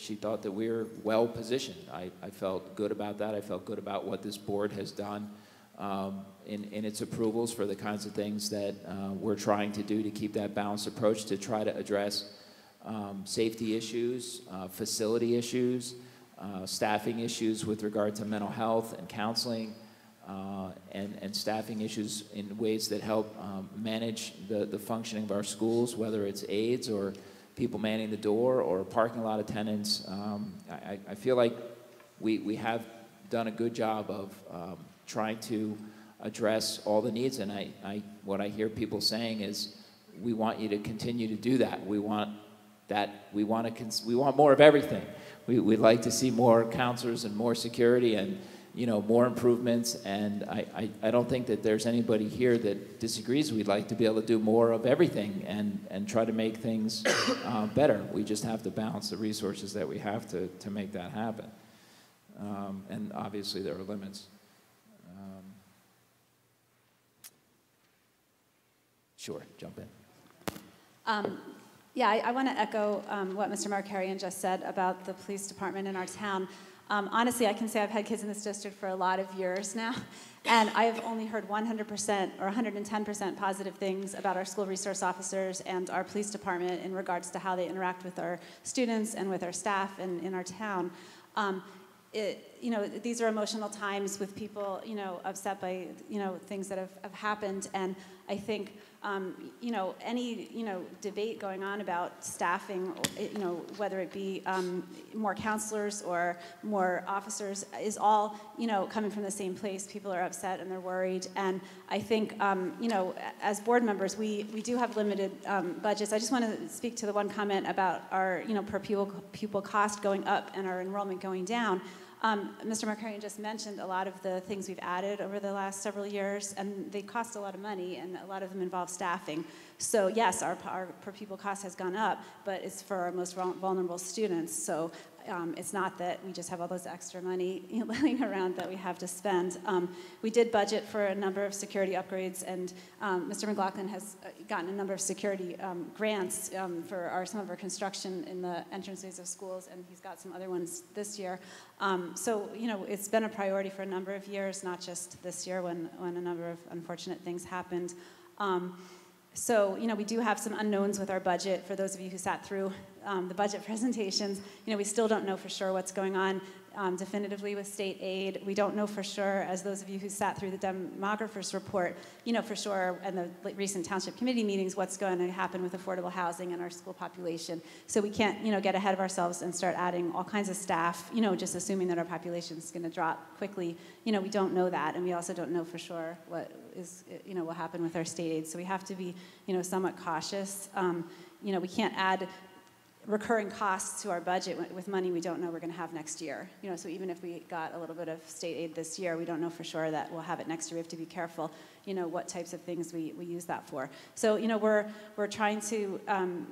she thought that we were well positioned. I, I felt good about that. I felt good about what this board has done um, in, in its approvals for the kinds of things that uh, we're trying to do to keep that balanced approach to try to address um, safety issues, uh, facility issues, uh, staffing issues with regard to mental health and counseling, uh, and, and staffing issues in ways that help um, manage the, the functioning of our schools, whether it's aides or people manning the door or parking lot attendants. Um, I, I feel like we, we have done a good job of um, trying to address all the needs. And I, I, what I hear people saying is, we want you to continue to do that. We want that. We want to. we want more of everything. We, we'd like to see more counselors and more security and you know more improvements. And I, I, I don't think that there's anybody here that disagrees. We'd like to be able to do more of everything and and try to make things uh, better. We just have to balance the resources that we have to to make that happen. Um, and obviously there are limits. Sure, jump in. Um, yeah, I, I want to echo um, what Mr. Markarian just said about the police department in our town. Um, honestly, I can say I've had kids in this district for a lot of years now, and I have only heard 100% or 110% positive things about our school resource officers and our police department in regards to how they interact with our students and with our staff and in our town. Um, it, you know, these are emotional times with people, you know, upset by, you know, things that have, have happened. And I think, um, you know, any, you know, debate going on about staffing, you know, whether it be um, more counselors or more officers, is all, you know, coming from the same place. People are upset and they're worried. And I think, um, you know, as board members, we, we do have limited um, budgets. I just want to speak to the one comment about our, you know, per pupil, pupil cost going up and our enrollment going down. Um, Mr. Markarian just mentioned a lot of the things we've added over the last several years, and they cost a lot of money, and a lot of them involve staffing. So yes, our, our per pupil cost has gone up, but it's for our most vulnerable students. So um, it's not that we just have all those extra money laying around that we have to spend. Um, we did budget for a number of security upgrades, and um, Mr. McLaughlin has uh, gotten a number of security um, grants um, for our, some of our construction in the entrances of schools, and he's got some other ones this year. Um, so, you know, it's been a priority for a number of years, not just this year when, when a number of unfortunate things happened. So, you know, we do have some unknowns with our budget. For those of you who sat through um, the budget presentations, you know, we still don't know for sure what's going on um, definitively with state aid. We don't know for sure, as those of you who sat through the demographers report, you know for sure, and the recent township committee meetings, what's going to happen with affordable housing and our school population. So we can't, you know, get ahead of ourselves and start adding all kinds of staff, you know, just assuming that our population is going to drop quickly. You know, we don't know that, and we also don't know for sure what is, you know, will happen with our state aid. So we have to be, you know, somewhat cautious. Um, you know, we can't add recurring costs to our budget with money we don't know we're going to have next year. You know, so even if we got a little bit of state aid this year, we don't know for sure that we'll have it next year. We have to be careful, you know, what types of things we, we use that for. So, you know, we're, we're trying to um,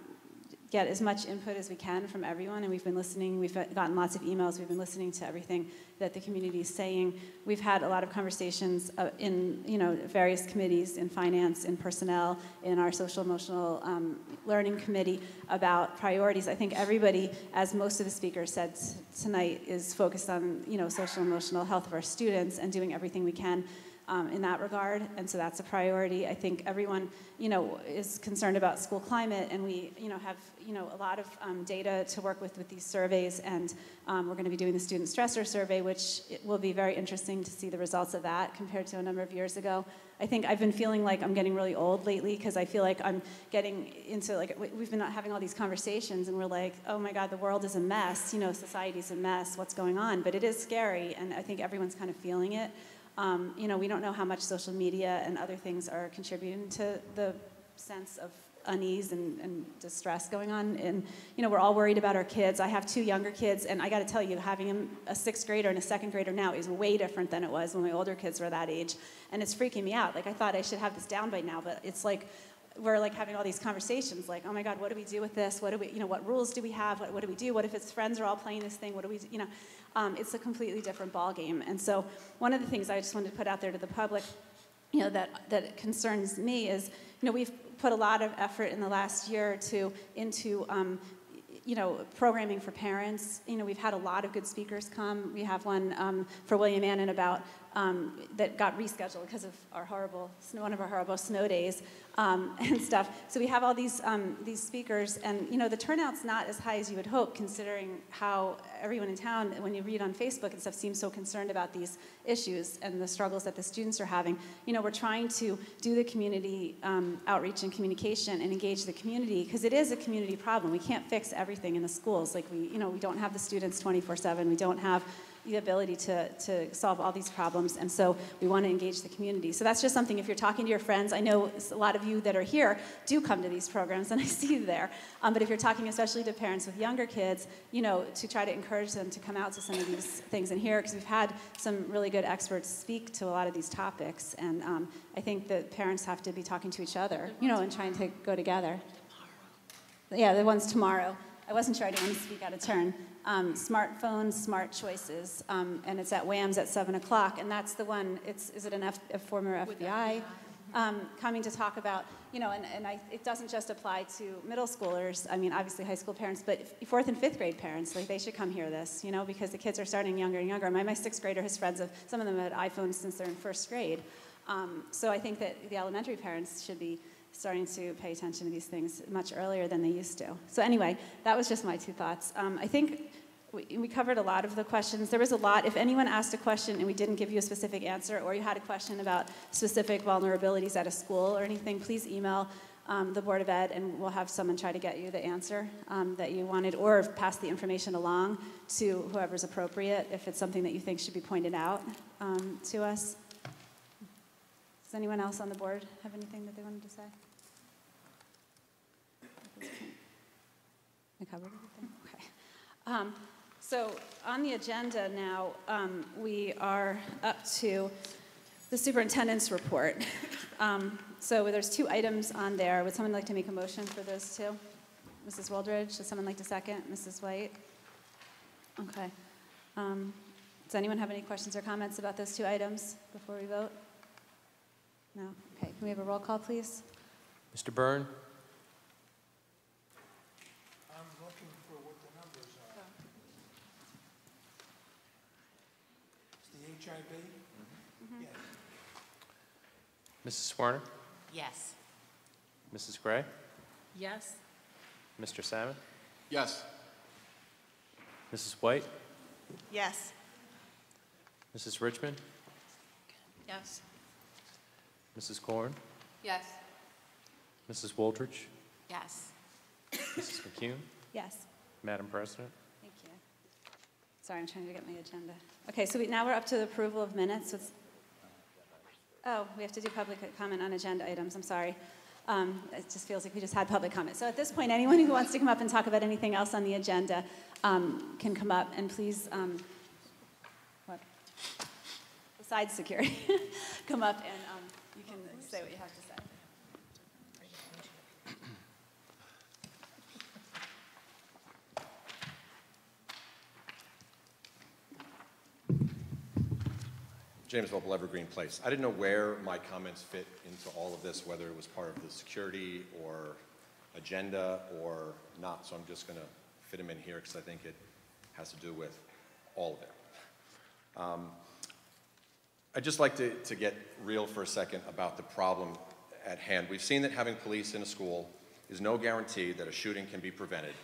get as much input as we can from everyone, and we've been listening. We've gotten lots of emails. We've been listening to everything that the community is saying. We've had a lot of conversations uh, in you know various committees, in finance, in personnel, in our social emotional um, learning committee about priorities. I think everybody, as most of the speakers said tonight, is focused on you know social emotional health of our students and doing everything we can um, in that regard, and so that's a priority. I think everyone, you know, is concerned about school climate, and we, you know, have, you know, a lot of um, data to work with with these surveys, and um, we're going to be doing the student stressor survey, which will be very interesting to see the results of that compared to a number of years ago. I think I've been feeling like I'm getting really old lately because I feel like I'm getting into like we've been having all these conversations and we're like, oh my God, the world is a mess. You know, society's a mess. What's going on? But it is scary, and I think everyone's kind of feeling it. Um, you know, we don't know how much social media and other things are contributing to the sense of unease and, and, distress going on. And, you know, we're all worried about our kids. I have two younger kids, and I got to tell you, having a sixth grader and a second grader now is way different than it was when my older kids were that age. And it's freaking me out. Like, I thought I should have this down by now, but it's like, we're like having all these conversations like oh my god what do we do with this what do we you know what rules do we have what, what do we do what if its friends are all playing this thing what do we you know um, it's a completely different ball game. And so one of the things I just wanted to put out there to the public, you know, that, that concerns me is, you know, we've put a lot of effort in the last year or two into um, you know, programming for parents. You know, we've had a lot of good speakers come. We have one um, for William Annin about um, that got rescheduled because of our horrible, one of our horrible snow days um, and stuff. So we have all these um, these speakers, and you know the turnout's not as high as you would hope, considering how everyone in town, when you read on Facebook and stuff, seems so concerned about these issues and the struggles that the students are having. You know, we're trying to do the community um, outreach and communication and engage the community because it is a community problem. We can't fix everything in the schools. Like we, you know, we don't have the students 24/7. We don't have the ability to, to solve all these problems. And so we want to engage the community. So that's just something, if you're talking to your friends, I know a lot of you that are here do come to these programs, and I see you there. Um, but if you're talking especially to parents with younger kids, you know, to try to encourage them to come out to some of these things and hear, because we've had some really good experts speak to a lot of these topics. And um, I think that parents have to be talking to each other, you know, and trying to go together. Yeah, the ones tomorrow. I wasn't sure I didn't want to speak out of turn. Um, smartphones, smart choices, um, and it's at WAMS at 7 o'clock, and that's the one, it's, is it an F, a former FBI um, coming to talk about, you know, and, and I, it doesn't just apply to middle schoolers, I mean, obviously high school parents, but fourth and fifth grade parents, like they should come hear this, you know, because the kids are starting younger and younger. My, my sixth grader has friends of, some of them had iPhones since they're in first grade. Um, so I think that the elementary parents should be starting to pay attention to these things much earlier than they used to. So anyway, that was just my two thoughts. Um, I think we, we, covered a lot of the questions. There was a lot. If anyone asked a question and we didn't give you a specific answer, or you had a question about specific vulnerabilities at a school or anything, please email um, the Board of Ed and we'll have someone try to get you the answer um, that you wanted, or pass the information along to whoever's appropriate if it's something that you think should be pointed out um, to us. Does anyone else on the board have anything that they wanted to say? I covered everything? Okay. Um, so on the agenda now, um, we are up to the superintendent's report. Um, so there's two items on there. Would someone like to make a motion for those two? Mrs. Wooldridge, does someone like to second? Mrs. White? Okay. Um, does anyone have any questions or comments about those two items before we vote? No? Okay. Can we have a roll call, please? Mr. Byrne? The HIB? Yes. Mrs. Swerner? Yes. Mrs. Gray? Yes. Mr. Salmon? Yes. Mrs. White? Yes. Mrs. Richmond? Yes. Mrs. Corn? Yes. Mrs. Wooldridge? Yes. Mrs. McCune? Yes. Madam President? Thank you. Sorry, I'm trying to get my agenda. Okay, so we, now we're up to the approval of minutes. It's, oh, we have to do public comment on agenda items. I'm sorry. Um, it just feels like we just had public comment. So at this point, anyone who wants to come up and talk about anything else on the agenda um, can come up. And please, um, what? Besides security, come up and um, you can say what you have to say. James Vopel, Evergreen Place. I didn't know where my comments fit into all of this, whether it was part of the security or agenda or not, so I'm just going to fit them in here because I think it has to do with all of it. Um, I'd just like to, to get real for a second about the problem at hand. We've seen that having police in a school is no guarantee that a shooting can be prevented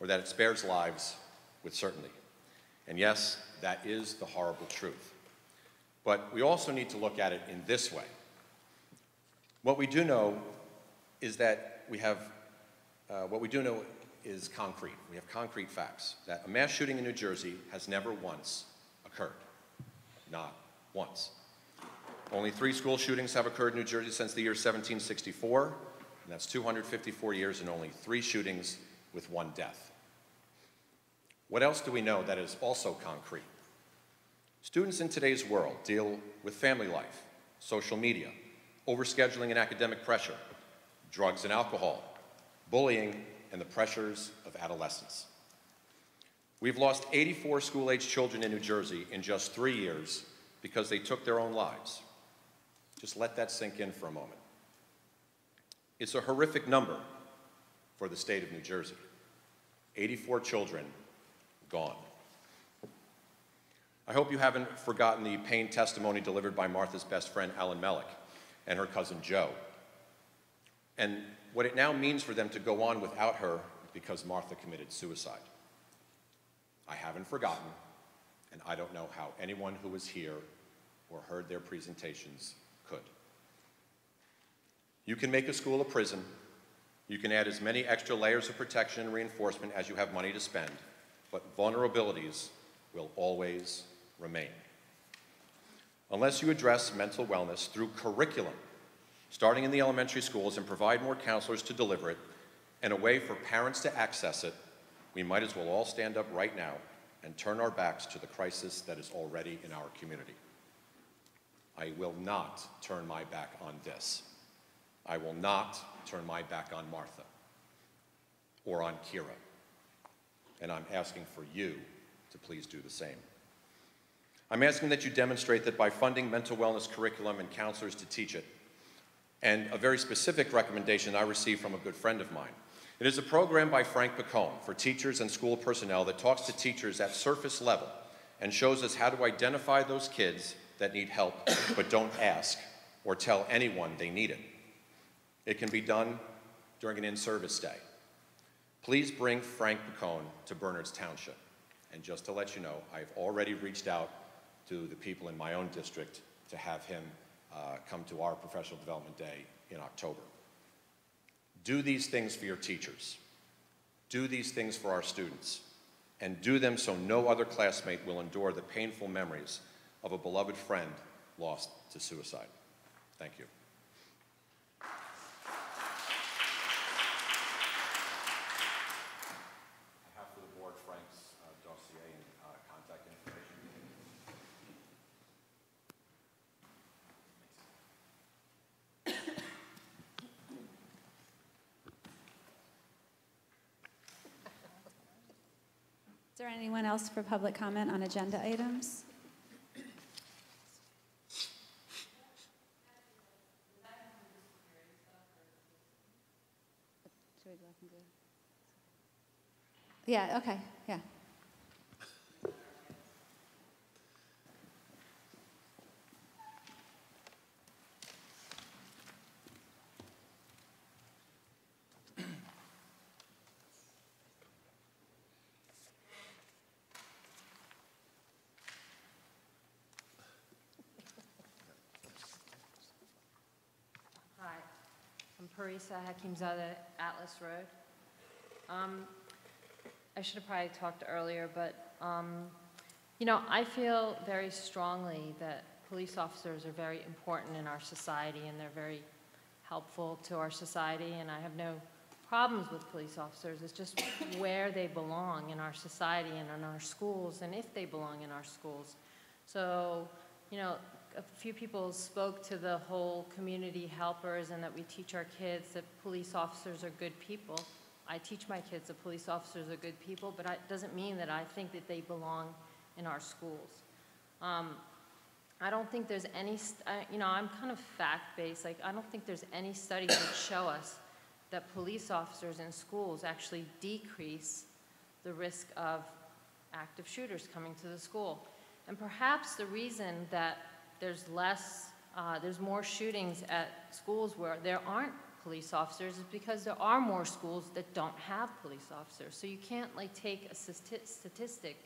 or that it spares lives with certainty. And yes, that is the horrible truth. But we also need to look at it in this way. What we do know is that we have, uh, what we do know is concrete. We have concrete facts that a mass shooting in New Jersey has never once occurred. Not once. Only three school shootings have occurred in New Jersey since the year 1764, and that's 254 years and only three shootings with one death. What else do we know that is also concrete? Students in today's world deal with family life, social media, overscheduling and academic pressure, drugs and alcohol, bullying, and the pressures of adolescence. We've lost 84 school-aged children in New Jersey in just three years because they took their own lives. Just let that sink in for a moment. It's a horrific number for the state of New Jersey. 84 children gone. I hope you haven't forgotten the pain testimony delivered by Martha's best friend, Alan Mellick, and her cousin Joe, and what it now means for them to go on without her because Martha committed suicide. I haven't forgotten, and I don't know how anyone who was here or heard their presentations could. You can make a school a prison. You can add as many extra layers of protection and reinforcement as you have money to spend, but vulnerabilities will always remain. Unless you address mental wellness through curriculum, starting in the elementary schools, and provide more counselors to deliver it, and a way for parents to access it, we might as well all stand up right now and turn our backs to the crisis that is already in our community. I will not turn my back on this. I will not turn my back on Martha or on Kira. And I'm asking for you to please do the same. I'm asking that you demonstrate that by funding mental wellness curriculum and counselors to teach it, and a very specific recommendation I received from a good friend of mine. It is a program by Frank Pacone for teachers and school personnel that talks to teachers at surface level and shows us how to identify those kids that need help but don't ask or tell anyone they need it. It can be done during an in-service day. Please bring Frank Pacone to Bernards Township. And just to let you know, I've already reached out to the people in my own district to have him uh, come to our professional development day in October. Do these things for your teachers. Do these things for our students. And do them so no other classmate will endure the painful memories of a beloved friend lost to suicide. Thank you. I have for the board Frank's uh, dossier and uh, contact information. Is there anyone else for public comment on agenda items? Yeah, okay, yeah. Hi, I'm Parisa Hakimzadeh, Atlas Road. Um, I should have probably talked earlier, but, um, you know, I feel very strongly that police officers are very important in our society, and they're very helpful to our society, and I have no problems with police officers. It's just where they belong in our society and in our schools, and if they belong in our schools. So, you know, a few people spoke to the whole community helpers and that we teach our kids that police officers are good people. I teach my kids that police officers are good people, but it doesn't mean that I think that they belong in our schools. Um, I don't think there's any, I- you know, I'm kind of fact-based, like, I don't think there's any studies that show us that police officers in schools actually decrease the risk of active shooters coming to the school. And perhaps the reason that there's less, uh, there's more shootings at schools where there aren't police officers is because there are more schools that don't have police officers. So you can't like take a statistic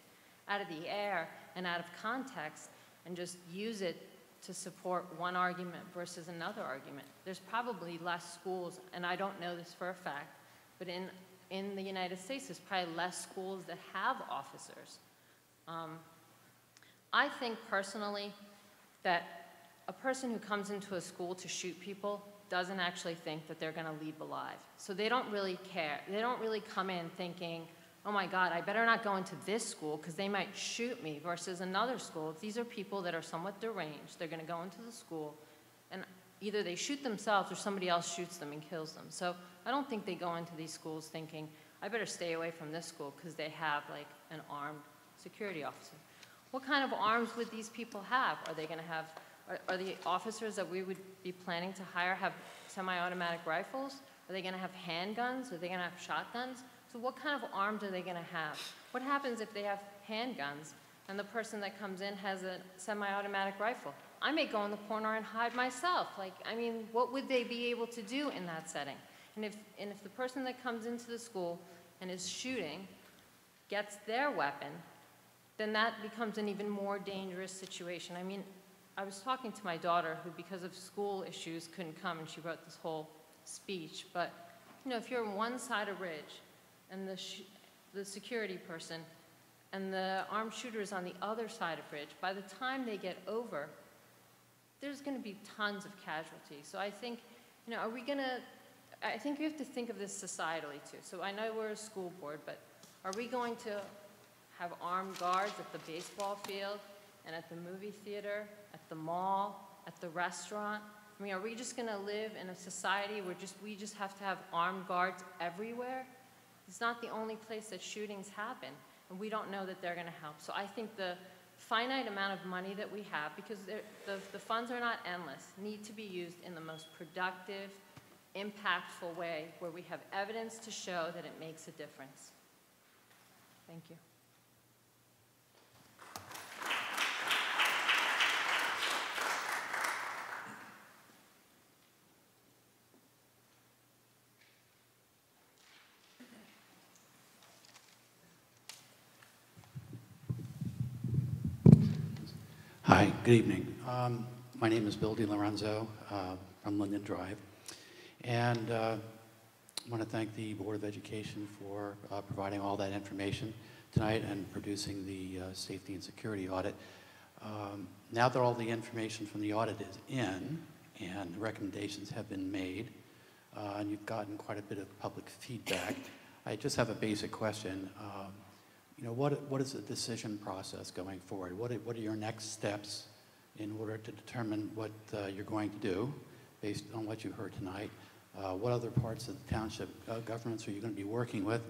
out of the air and out of context and just use it to support one argument versus another argument. There's probably less schools, and I don't know this for a fact, but in, in the United States, there's probably less schools that have officers. Um, I think personally that a person who comes into a school to shoot people doesn't actually think that they're going to leave alive. So they don't really care. They don't really come in thinking, oh my God, I better not go into this school because they might shoot me versus another school. These are people that are somewhat deranged. They're going to go into the school and either they shoot themselves or somebody else shoots them and kills them. So I don't think they go into these schools thinking, I better stay away from this school because they have like an armed security officer. What kind of arms would these people have? Are they going to have, are, are the officers that we would be planning to hire have semi-automatic rifles? Are they going to have handguns? Are they going to have shotguns? So what kind of arms are they going to have? What happens if they have handguns and the person that comes in has a semi-automatic rifle? I may go in the corner and hide myself. Like, I mean, what would they be able to do in that setting? And if, and if the person that comes into the school and is shooting gets their weapon, then that becomes an even more dangerous situation. I mean, I was talking to my daughter, who because of school issues couldn't come, and she wrote this whole speech. But, you know, if you're on one side of Ridge, and the, the security person, and the armed shooter is on the other side of Ridge, by the time they get over, there's going to be tons of casualties. So I think, you know, are we going to, I think we have to think of this societally too. So I know we're a school board, but are we going to have armed guards at the baseball field and at the movie theater, at the mall, at the restaurant? I mean, are we just going to live in a society where just, we just have to have armed guards everywhere? It's not the only place that shootings happen, and we don't know that they're going to help. So I think the finite amount of money that we have, because the, the funds are not endless, need to be used in the most productive, impactful way where we have evidence to show that it makes a difference. Thank you. Good evening. Um, My name is Bill DiLorenzo uh, from Linden Drive. And uh, I want to thank the Board of Education for uh, providing all that information tonight and producing the uh, safety and security audit. Um, Now that all the information from the audit is in and the recommendations have been made, uh, and you've gotten quite a bit of public feedback, I just have a basic question. Um, you know, what, what is the decision process going forward? What are, what are your next steps in order to determine what uh, you're going to do based on what you heard tonight? Uh, what other parts of the township uh, governments are you going to be working with?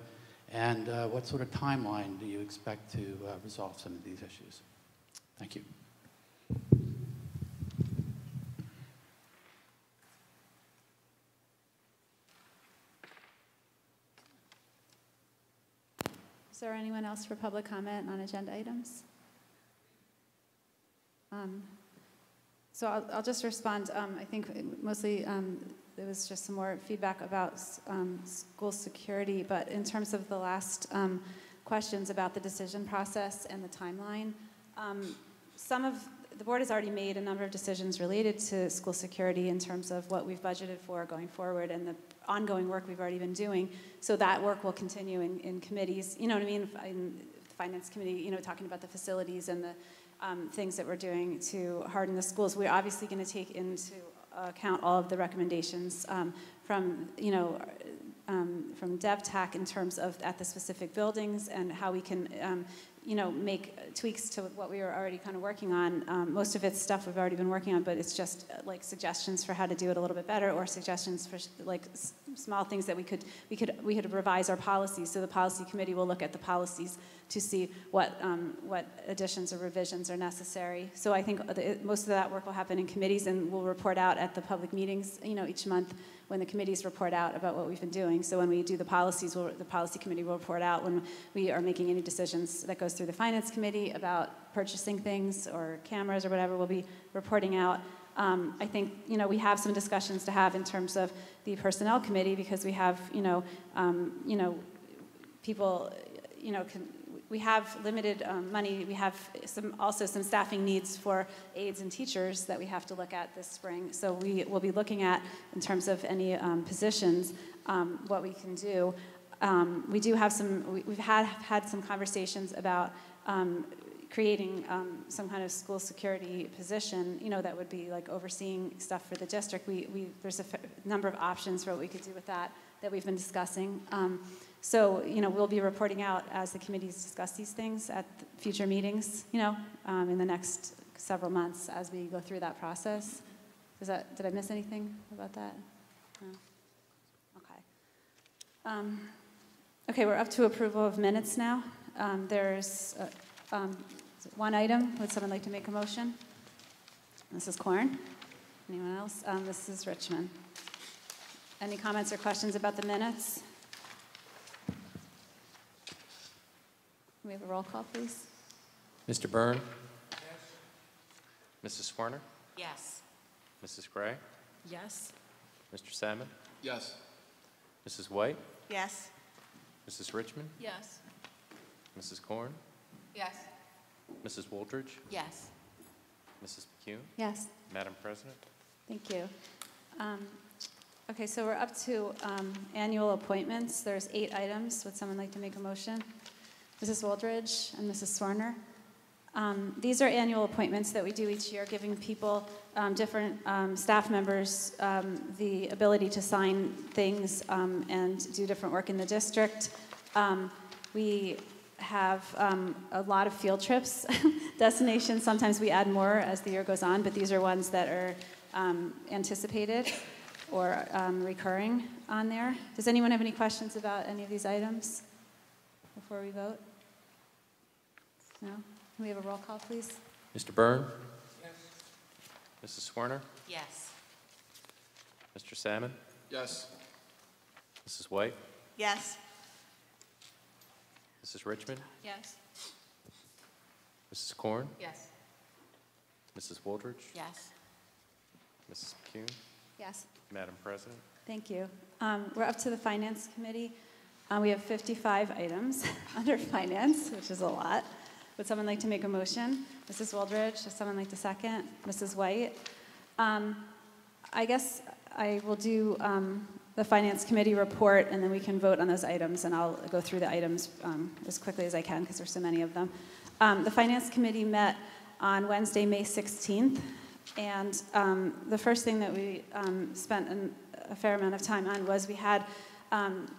And uh, what sort of timeline do you expect to uh, resolve some of these issues? Thank you. Is there anyone else for public comment on agenda items? Um, So I'll, I'll just respond. Um, I think mostly um, there was just some more feedback about um, school security, but in terms of the last um, questions about the decision process and the timeline, um, some of, the board has already made a number of decisions related to school security in terms of what we've budgeted for going forward and the ongoing work we've already been doing. So that work will continue in, in committees, you know what I mean, in finance committee, you know, talking about the facilities and the um, things that we're doing to harden the schools. We're obviously going to take into account all of the recommendations um, from, you know, um, from DevTech in terms of at the specific buildings and how we can, um, you know, make tweaks to what we were already kind of working on. Um, most of it's stuff we've already been working on, but it's just uh, like suggestions for how to do it a little bit better, or suggestions for like small things that we could we could we could revise our policies. So the policy committee will look at the policies to see what um, what additions or revisions are necessary. So I think the, most of that work will happen in committees, and we'll report out at the public meetings, you know, each month when the committees report out about what we've been doing. So when we do the policies, we'll, the policy committee will report out when we are making any decisions that goes through the finance committee about purchasing things or cameras or whatever. We'll be reporting out. Um, I think you know we have some discussions to have in terms of the personnel committee because we have you know um, you know people you know can, we have limited um, money. We have some, also some staffing needs for aides and teachers that we have to look at this spring. So we will be looking at, in terms of any um, positions, um, what we can do. Um, we do have some, we, we've had, had some conversations about um, creating um, some kind of school security position, you know, that would be like overseeing stuff for the district. We, we, there's a number of options for what we could do with that that we've been discussing. So, you know, we'll be reporting out as the committees discuss these things at future meetings, you know, um, in the next several months as we go through that process. Does that, did I miss anything about that? No? Okay. Um, okay, we're up to approval of minutes now. Um, there's uh, um, one item. Would someone like to make a motion? This is Corn. Anyone else? Um, this is Richmond. Any comments or questions about the minutes? We have a roll call, please? Mr. Byrne? Yes. Mrs. Swerner? Yes. Mrs. Gray? Yes. Mr. Salmon? Yes. Mrs. White? Yes. Mrs. Richmond? Yes. Mrs. Korn? Yes. Mrs. Wooldridge? Yes. Mrs. McCune? Yes. Madam President? Thank you. Um, Okay, so we're up to um, annual appointments. There's eight items. Would someone like to make a motion? Mrs. Wooldridge and Mrs. Swarner. Um, These are annual appointments that we do each year, giving people, um, different um, staff members, um, the ability to sign things um, and do different work in the district. Um, We have a lot of field trips, destinations. Sometimes we add more as the year goes on, but these are ones that are anticipated or recurring on there. Does anyone have any questions about any of these items before we vote? No? Can we have a roll call, please? Mr. Byrne? Yes. Mrs. Swerner? Yes. Mr. Salmon? Yes. Mrs. White? Yes. Mrs. Richmond? Yes. Mrs. Korn? Yes. Mrs. Wooldridge? Yes. Mrs. McCune? Yes. Madam President? Thank you. Um, We're up to the Finance Committee. Uh, We have 55 items under Finance, which is a lot. Would someone like to make a motion? Mrs. Wooldridge, does someone like to second? Mrs. White? Um, I guess I will do um, the Finance Committee report, and then we can vote on those items, and I'll go through the items um, as quickly as I can, because there's so many of them. Um, The Finance Committee met on Wednesday, May 16th, and um, the first thing that we um, spent an, a fair amount of time on was we had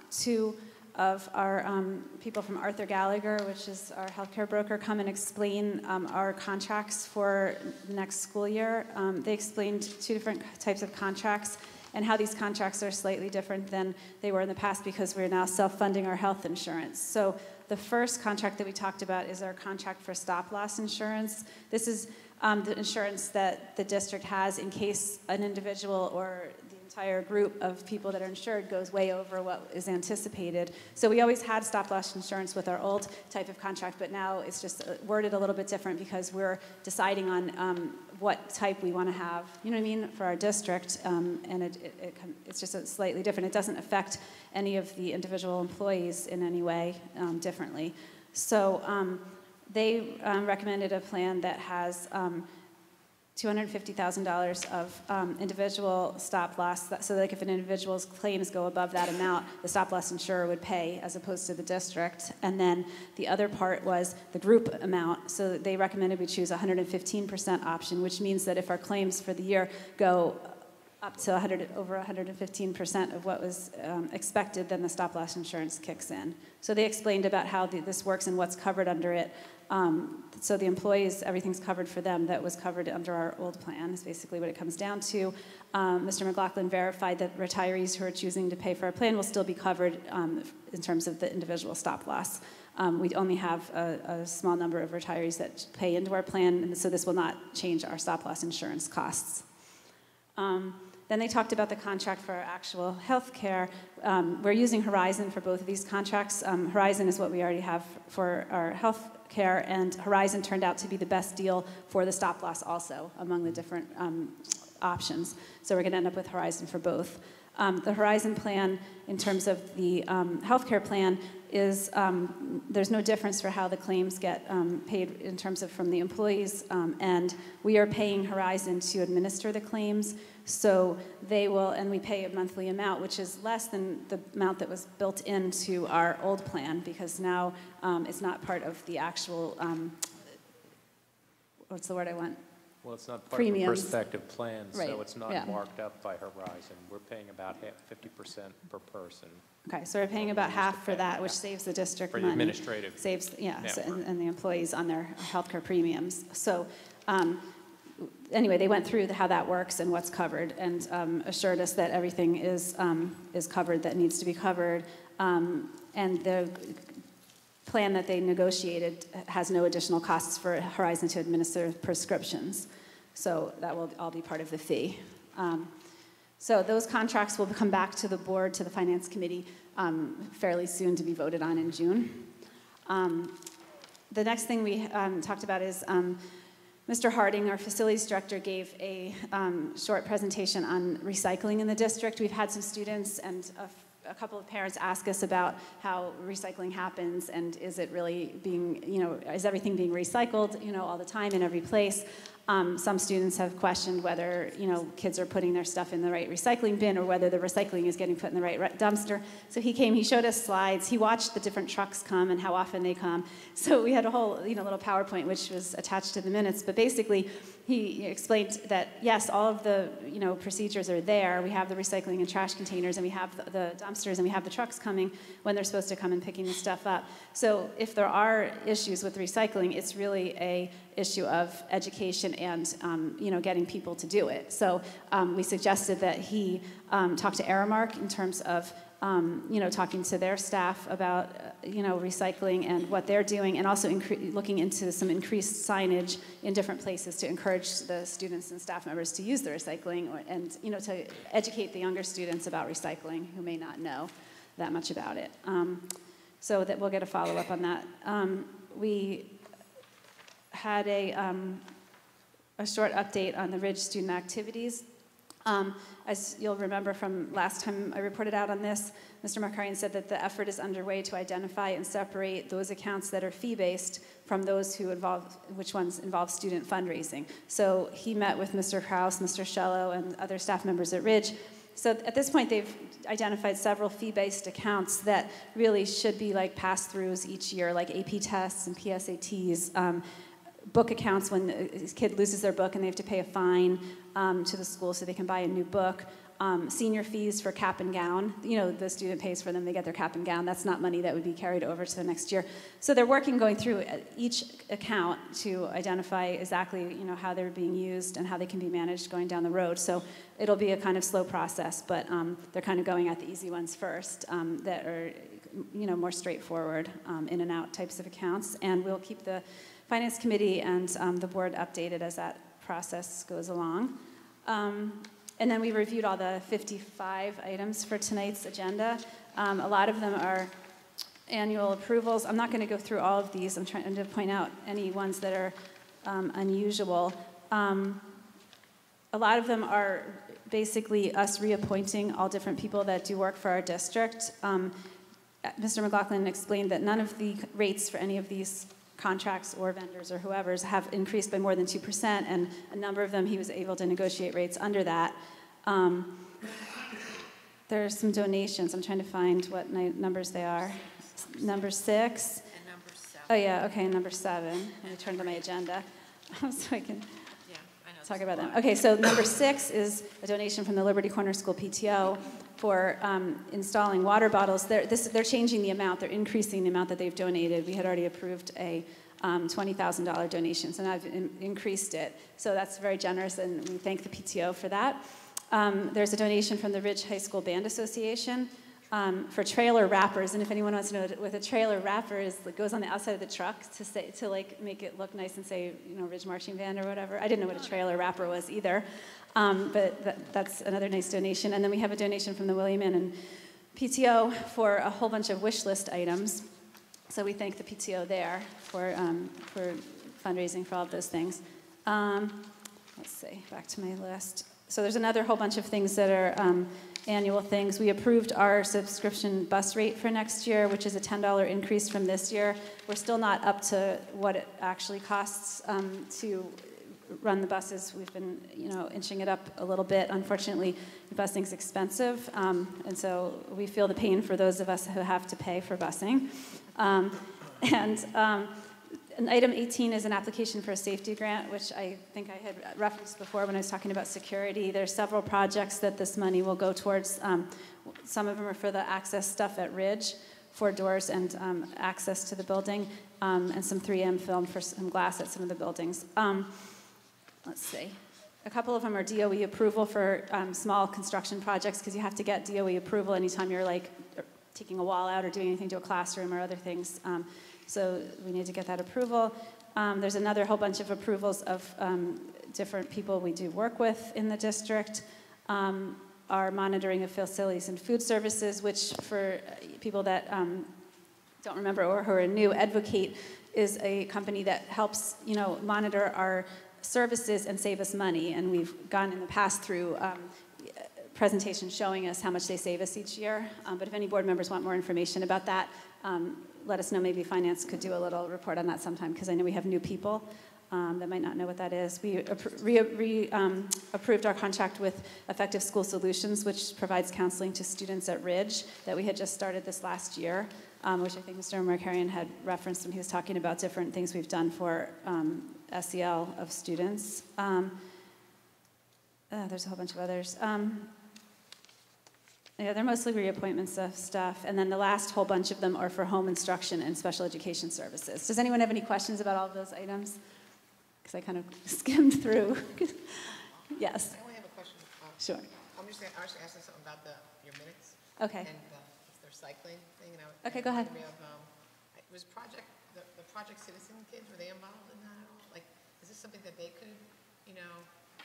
two of our um, people from Arthur Gallagher, which is our healthcare broker, come and explain um, our contracts for next school year. Um, they explained two different types of contracts and how these contracts are slightly different than they were in the past because we're now self-funding our health insurance. So the first contract that we talked about is our contract for stop loss insurance. This is um, the insurance that the district has in case an individual or entire group of people that are insured goes way over what is anticipated. So we always had stop loss insurance with our old type of contract, but now it's just uh, worded a little bit different because we're deciding on um, what type we want to have, you know what I mean, for our district, um, and it, it, it, it's just a slightly different. It doesn't affect any of the individual employees in any way um, differently. So um, they um, recommended a plan that has um, $250,000 of um, individual stop loss, that- so like if an individual's claims go above that amount, the stop loss insurer would pay as opposed to the district. And then the other part was the group amount, so they recommended we choose a 115% option, which means that if our claims for the year go up to 100, over 115% of what was um, expected, then the stop loss insurance kicks in. So they explained about how the, this works and what's covered under it. Um, so the employees, everything's covered for them that was covered under our old plan is basically what it comes down to. Um, Mr. McLaughlin verified that retirees who are choosing to pay for our plan will still be covered um, in terms of the individual stop loss. Um, we only have a, a small number of retirees that pay into our plan, and so this will not change our stop loss insurance costs. Um, then they talked about the contract for our actual health care. Um, we're using Horizon for both of these contracts. Um, Horizon is what we already have for our health care, and Horizon turned out to be the best deal for the stop loss also among the different um, options. So we're going to end up with Horizon for both. Um, the Horizon plan, in terms of the um, healthcare plan, is um, there's no difference for how the claims get um, paid in terms of from the employees, um, and we are paying Horizon to administer the claims. So they will, and we pay a monthly amount, which is less than the amount that was built into our old plan because now um, it's not part of the actual. Um, what's the word I want? Well, it's not part of a Premiums. prospective plan, Right, so it's not yeah. marked up by Horizon. We're paying about half, 50% per person Okay, so we're paying about half for that, which saves the district for the money. administrative. Saves, yeah, so- and, and the employees on their healthcare premiums. So, um, anyway, they went through the- how that works and what's covered, and um, assured us that everything is, um, is covered that needs to be covered. Um, And the plan that they negotiated has no additional costs for Horizon to administer prescriptions. So that will all be part of the fee. Um, so those contracts will come back to the board, to the finance committee, um, fairly soon to be voted on in June. Um, the next thing we talked about is Mr. Harding, our facilities director, gave a um, short presentation on recycling in the district. We've had some students and a, a couple of parents ask us about how recycling happens and is it really being, you know, is everything being recycled, you know, all the time in every place. Um, some students have questioned whether you know kids are putting their stuff in the right recycling bin or whether the recycling is getting put in the right dumpster. So he came, he showed us slides, he watched the different trucks come and how often they come. So we had a whole you know little PowerPoint which was attached to the minutes. But basically, he explained that yes, all of the you know procedures are there. We have the recycling and trash containers, and we have the, the dumpsters, and we have the trucks coming when they're supposed to come and picking the stuff up. So if there are issues with recycling, it's really a issue of education and um, you know getting people to do it. So um, we suggested that he um, talk to Aramark in terms of um, you know talking to their staff about uh, you know recycling and what they're doing, and also looking into some increased signage in different places to encourage the students and staff members to use the recycling or, and you know to educate the younger students about recycling who may not know that much about it. Um, so that we'll get a follow up on that. Um, we had a, um, a short update on the Ridge student activities. Um, as you'll remember from last time I reported out on this, Mr. Markarian said that the effort is underway to identify and separate those accounts that are fee-based from those who involve, which ones involve student fundraising. So he met with Mr. Kraus, Mr. Shello, and other staff members at Ridge. So at this point, they've identified several fee-based accounts that really should be like pass-throughs each year, like AP tests and PSATs. Um, book accounts when a kid loses their book and they have to pay a fine um, to the school so they can buy a new book. Um, senior fees for cap and gown. You know, the student pays for them, they get their cap and gown. That's not money that would be carried over to the next year. So they're working going through uh, each account to identify exactly, you know, how they're being used and how they can be managed going down the road. So it'll be a kind of slow process, but um, they're kind of going at the easy ones first um, that are, you know, more straightforward um, in and out types of accounts. And we'll keep the Finance Committee and um, the board updated as that process goes along. Um, and then we reviewed all the 55 items for tonight's agenda. Um, a lot of them are annual approvals. I'm not going to go through all of these. I'm trying to point out any ones that are um, unusual. Um, a lot of them are basically us reappointing all different people that do work for our district. Um, Mr. McLaughlin explained that none of the rates for any of these contracts or vendors or whoever's have increased by more than 2%, and a number of them he was able to negotiate rates under that. Um, there are some donations. I'm trying to find what numbers they are. Number six. Number. Oh, yeah, okay, number seven. Let me turn to my agenda so I can Yeah, I know. talk about them. Okay, so number six is a donation from the Liberty Corner School PTO for um, installing water bottles. They're, this, they're changing the amount, they're increasing the amount that they've donated. We had already approved a um, $20,000 donation, so now I've in- increased it. So that's very generous, and we thank the PTO for that. Um, there's a donation from the Ridge High School Band Association um, for trailer wrappers, and if anyone wants to know what a trailer wrapper is, it goes on the outside of the truck to say to like make it look nice and say you know Ridge Marching Band or whatever. I didn't know what a trailer wrapper was either, um, but that, that's another nice donation. And then we have a donation from the William Annin PTO for a whole bunch of wish list items. So we thank the PTO there for um, for fundraising for all of those things. Um, let's see, back to my list. So there's another whole bunch of things that are um, annual things. We approved our subscription bus rate for next year, which is a $10 increase from this year. We're still not up to what it actually costs um, to run the buses. We've been, you know, inching it up a little bit. Unfortunately, busing's expensive, um, and so we feel the pain for those of us who have to pay for busing. Um, and um, and item 18 is an application for a safety grant, which I think I had referenced before when I was talking about security. There's several projects that this money will go towards. Um, some of them are for the access stuff at Ridge, for doors and um, access to the building, um, and some 3M film for some glass at some of the buildings. Let's see. A couple of them are DOE approval for um, small construction projects because you have to get DOE approval anytime you're like taking a wall out or doing anything to a classroom or other things. Um, so we need to get that approval. Um, there's another whole bunch of approvals of um, different people we do work with in the district. Um, our monitoring of facilities and food services, which for people that um, don't remember or who are new, Advocate is a company that helps, you know, monitor our services and save us money. And we've gone in the past through um, presentations showing us how much they save us each year. Um, But if any board members want more information about that, um, let us know. Maybe finance could do a little report on that sometime, because I know we have new people um, that might not know what that is. We re- re- um, approved our contract with Effective School Solutions, which provides counseling to students at Ridge, that we had just started this last year, um, which I think Mr. Markarian had referenced when he was talking about different things we've done for um, SEL of students. Um, uh, There's a whole bunch of others. Um, yeah, they're mostly reappointments of stuff, and then the last whole bunch of them are for home instruction and special education services. Does anyone have any questions about all of those items? Because I kind of skimmed through. Yes, I only have a question. uh, sure. I'm just gonna actually ask something about the, your minutes. Okay. And the recycling thing, and I. Okay, go ahead. of, um, Was Project, the, the Project Citizen kids, were they involved in that at all? Like, is this something that they could, you know?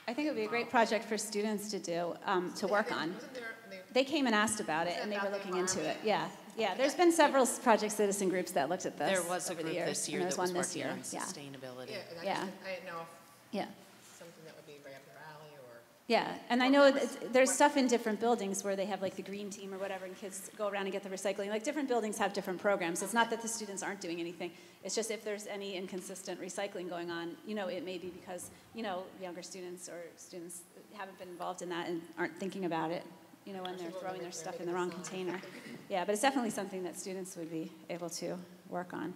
I think it would be a great project for students to do, um, to work on. They, They came and asked about it, and they were looking into it. Yeah, yeah. There's been several Project Citizen groups that looked at this There was a over the group years, this and year there's that was one this working year. on Yeah, sustainability. yeah, and I Yeah. just, I didn't know if yeah. something that would be right up their alley or. Yeah, and I know there's stuff in different buildings where they have like the green team or whatever, and kids go around and get the recycling. Like, different buildings have different programs. It's not that the students aren't doing anything. It's just if there's any inconsistent recycling going on, you know, it may be because, you know, younger students or students haven't been involved in that and aren't thinking about it, you know, when they're throwing their stuff in the wrong container. Yeah, but it's definitely something that students would be able to work on.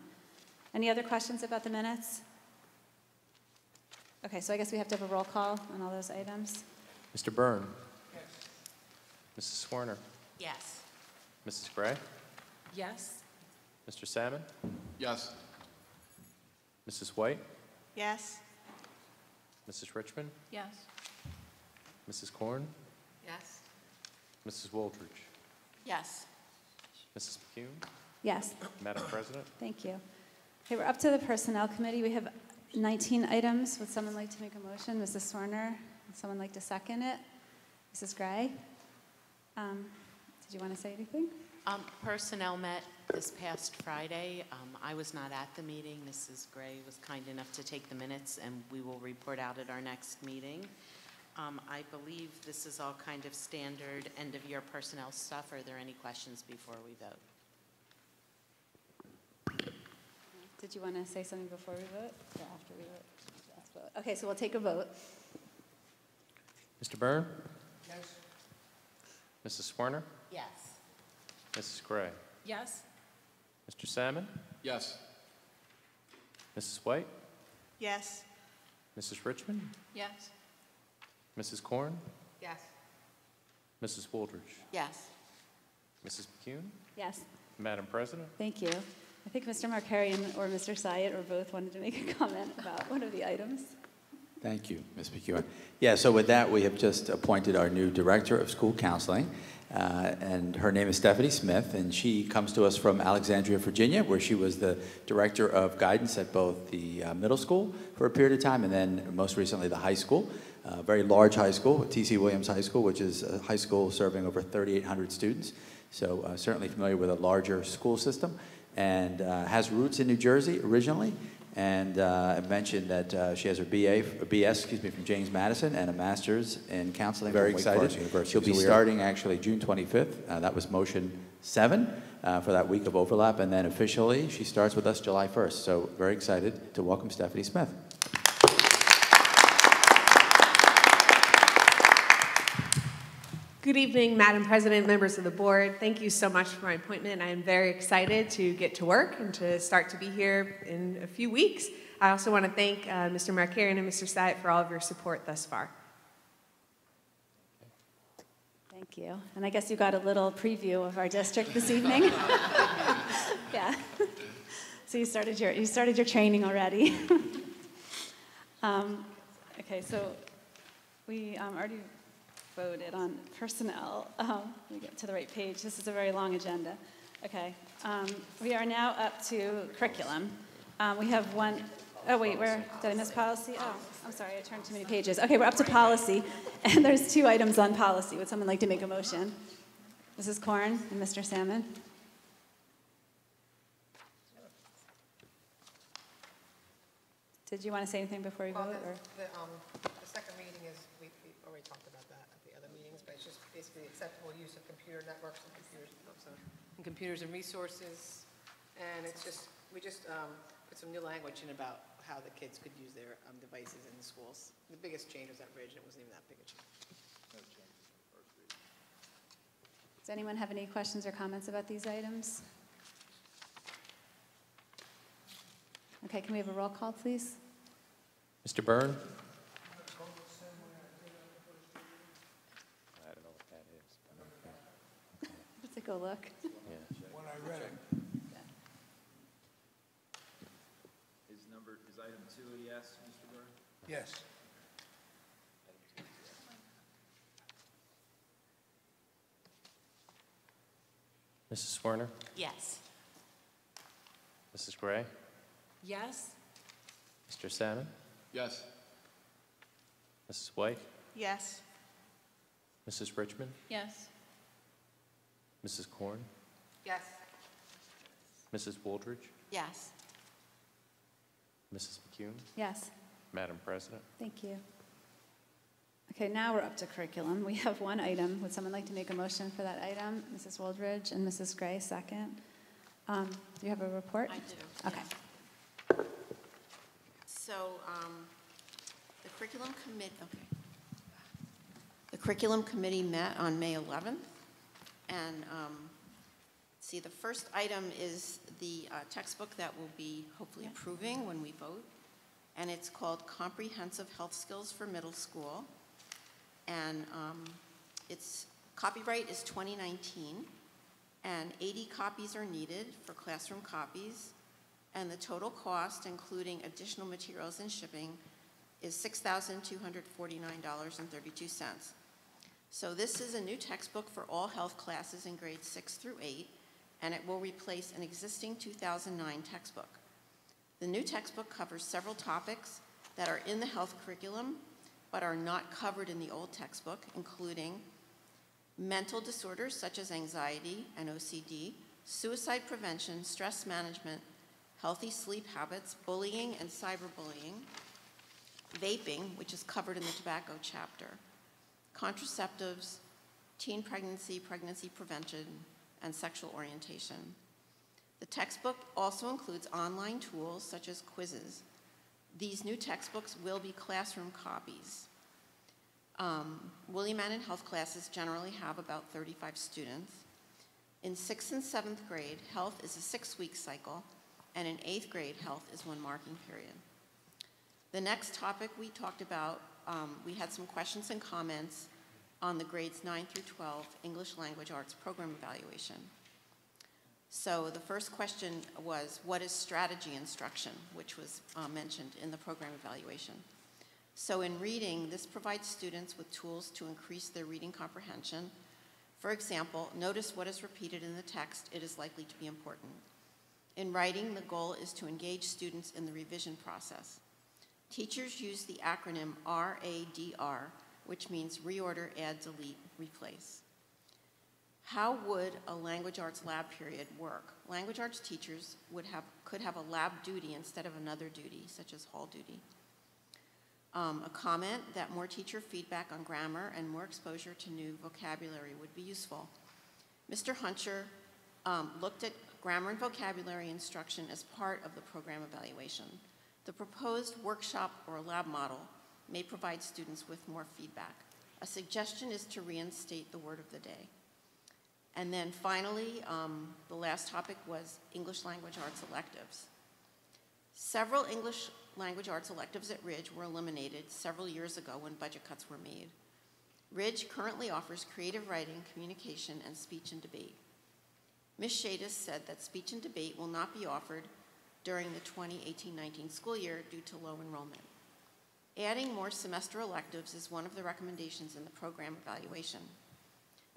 Any other questions about the minutes? Okay, so I guess we have to have a roll call on all those items. Mr. Byrne? Mrs. Swerner? Yes. Mrs. Gray? Yes. Mr. Salmon? Yes. Mrs. White? Yes. Mrs. Richmond? Yes. Mrs. Korn? Yes? Mrs. Wooldridge? Yes. Mrs. McCune? Yes, Madam President? thank you. Okay, we're up to the Personnel Committee. We have 19 items. Would someone like to make a motion? Mrs. Swerner? Would someone like to second it? Mrs. Gray? Um, Did you want to say anything? Um, Personnel met this past Friday. Um, I was not at the meeting. Mrs. Gray was kind enough to take the minutes, and we will report out at our next meeting. Um, I believe this is all kind of standard end-of-year personnel stuff. Are there any questions before we vote? Did you want to say something before we vote or after we vote? Vote. Okay, so we'll take a vote. Mr. Byrne? Yes. Mrs. Swerner? Yes. Mrs. Gray? Yes. Mr. Salmon? Yes. Mrs. White? Yes. Mrs. Richmond? Yes. Mrs. Corn? Yes. Mrs. Wooldridge? Yes. Mrs. McCune? Yes, Madam President? thank you. I think Mr. Markarian or Mr. Syed or both wanted to make a comment about one of the items. Thank you, Ms. McEwen. Yeah, so with that, we have just appointed our new Director of School Counseling, uh, and her name is Stephanie Smith, and she comes to us from Alexandria, Virginia, where she was the Director of Guidance at both the uh, middle school for a period of time, and then most recently the high school, a very large high school, T.C. Williams High School, which is a high school serving over 3,800 students. So uh, certainly familiar with a larger school system, and uh, has roots in New Jersey originally, and uh, I mentioned that uh, she has her BA, BS, excuse me, from James Madison and a master's in counseling. Very excited. She'll be So starting actually June 25th. Uh, that was motion seven uh, for that week of overlap, and then officially she starts with us July 1st. So very excited to welcome Stephanie Smith. Good evening, Madam President, members of the board. Thank you so much for my appointment. I am very excited to get to work and to start to be here in a few weeks. I also want to thank uh, Mr. Markarian and Mr. Syatt for all of your support thus far. Thank you. And I guess you got a little preview of our district this evening. yeah. So you started your you started your training already. um, okay, so we um, already voted on personnel. Um, let me get to the right page. This is a very long agenda. Okay. Um, we are now up to curriculum. Um, we have one oh wait, where did I miss policy? Oh, I'm sorry, I turned too many pages. Okay, we're up to policy, and there's two items on policy. Would someone like to make a motion? Mrs. Korn and Mr. Salmon. Did you want to say anything before we Well, vote, the, the, um, the second reading is, we, we already talked about that at the other meetings, but it's just basically acceptable use of computer networks and computers, I'm sorry, and computers and resources. And it's just, we just, um, put some new language in about how the kids could use their, um, devices in the schools. The biggest change was that bridge, and it wasn't even that big a change. Does anyone have any questions or comments about these items? Okay, can we have a roll call, please? Mr. Byrne? I don't know what that is. but okay. Let's take a look. Yeah. Is number, is item two a yes, Mr. Byrne? Yes. Mrs. Werner? Yes. Mrs. Gray? Yes? Mr. Salmon? Yes. Mrs. White? Yes. Mrs. Richmond? Yes. Mrs. Corn? Yes. Mrs. Wooldridge? Yes. Mrs. McCune? Yes, Madam President? thank you. Okay, now we're up to curriculum. We have one item. Would someone like to make a motion for that item? Mrs. Wooldridge and Mrs. Gray, second. Um, Do you have a report? I do. Okay. yeah. So um, the curriculum commit, okay. The curriculum committee met on May 11th, and um, see, the first item is the uh, textbook that we'll be hopefully approving when we vote, and it's called Comprehensive Health Skills for Middle School. And um, its copyright is 2019, and 80 copies are needed for classroom copies, and the total cost, including additional materials and shipping, is $6,249.32. So this is a new textbook for all health classes in grades 6 through 8, and it will replace an existing 2009 textbook. The new textbook covers several topics that are in the health curriculum but are not covered in the old textbook, including mental disorders such as anxiety and OCD, suicide prevention, stress management, healthy sleep habits, bullying and cyberbullying, vaping, which is covered in the tobacco chapter, contraceptives, teen pregnancy, pregnancy prevention, and sexual orientation. The textbook also includes online tools such as quizzes. These new textbooks will be classroom copies. Um, William Annin Health classes generally have about 35 students. In sixth and seventh grade, health is a six-week cycle, and in eighth grade, health is one marking period. The next topic we talked about, um, we had some questions and comments on the grades 9 through 12 English Language Arts Program Evaluation. So the first question was, what is strategy instruction, which was uh, mentioned in the program evaluation. So in reading, this provides students with tools to increase their reading comprehension. For example, notice what is repeated in the text, it is likely to be important. In writing, the goal is to engage students in the revision process. Teachers use the acronym RADR, which means reorder, add, delete, replace. How would a language arts lab period work? Language arts teachers would have, could have a lab duty instead of another duty, such as hall duty. Um, a comment that more teacher feedback on grammar and more exposure to new vocabulary would be useful. Mr. Huncher um, looked at grammar and vocabulary instruction as part of the program evaluation. The proposed workshop or lab model may provide students with more feedback. A suggestion is to reinstate the word of the day. And then finally, um, the last topic was English language arts electives. Several English language arts electives at Ridge were eliminated several years ago when budget cuts were made. Ridge currently offers creative writing, communication, and speech and debate. Ms. Shadis said that speech and debate will not be offered during the 2018-19 school year due to low enrollment. Adding more semester electives is one of the recommendations in the program evaluation.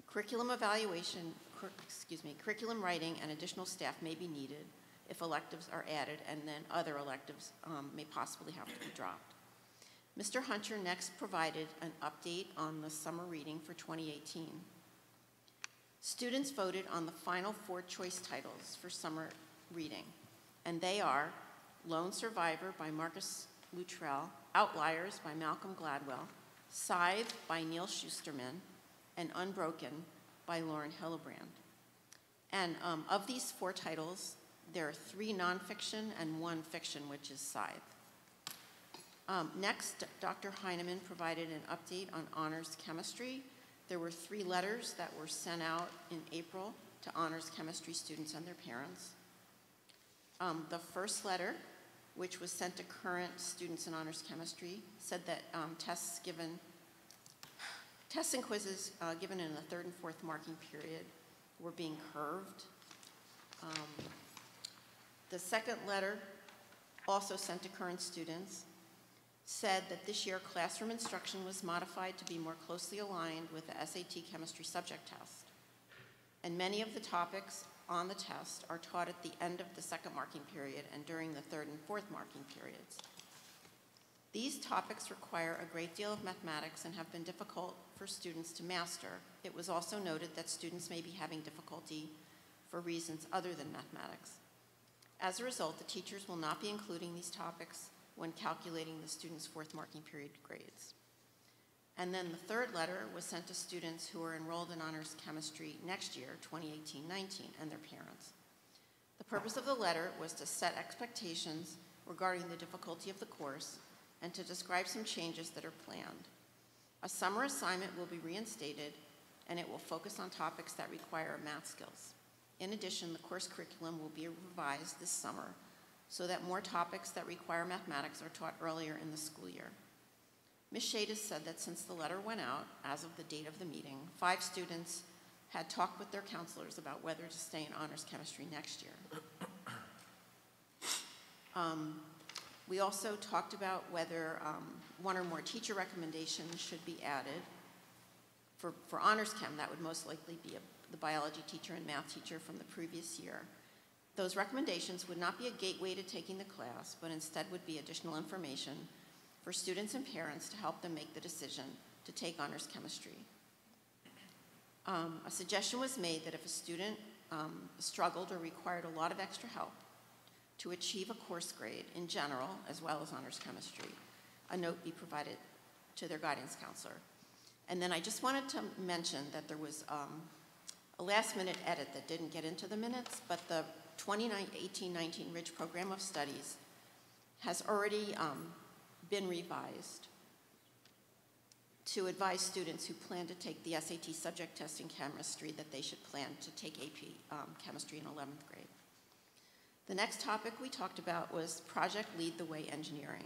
Curriculum evaluation, cur- excuse me, curriculum writing and additional staff may be needed if electives are added, and then other electives um, may possibly have to be dropped. Mr. Hunter next provided an update on the summer reading for 2018. Students voted on the final four choice titles for summer reading, and they are Lone Survivor by Marcus Luttrell, Outliers by Malcolm Gladwell, Scythe by Neal Shusterman, and Unbroken by Lauren Hillenbrand. And um, of these four titles, there are three nonfiction and one fiction, which is Scythe. Um, Next, Dr. Heineman provided an update on honors chemistry. There were three letters that were sent out in April to honors chemistry students and their parents. Um, The first letter, which was sent to current students in honors chemistry, said that um, tests given, tests and quizzes uh, given in the third and fourth marking period were being curved. Um, The second letter, also sent to current students, said that this year classroom instruction was modified to be more closely aligned with the SAT chemistry subject test. And many of the topics on the test are taught at the end of the second marking period and during the third and fourth marking periods. These topics require a great deal of mathematics and have been difficult for students to master. It was also noted that students may be having difficulty for reasons other than mathematics. As a result, the teachers will not be including these topics when calculating the students' fourth marking period grades. And then the third letter was sent to students who are enrolled in honors chemistry next year, 2018-19, and their parents. The purpose of the letter was to set expectations regarding the difficulty of the course and to describe some changes that are planned. A summer assignment will be reinstated, and it will focus on topics that require math skills. In addition, the course curriculum will be revised this summer so that more topics that require mathematics are taught earlier in the school year. Ms. Shadis said that since the letter went out, as of the date of the meeting, five students had talked with their counselors about whether to stay in honors chemistry next year. Um, we also talked about whether um, one or more teacher recommendations should be added. For, for honors chem, that would most likely be a, the biology teacher and math teacher from the previous year. Those recommendations would not be a gateway to taking the class, but instead would be additional information for students and parents to help them make the decision to take honors chemistry. Um, a suggestion was made that if a student um, struggled or required a lot of extra help to achieve a course grade in general, as well as honors chemistry, a note be provided to their guidance counselor. And then I just wanted to mention that there was um, a last minute edit that didn't get into the minutes, but the 2018-19 Ridge Program of Studies has already um, been revised to advise students who plan to take the SAT subject test in chemistry that they should plan to take AP um, chemistry in 11th grade. The next topic we talked about was Project Lead the Way Engineering.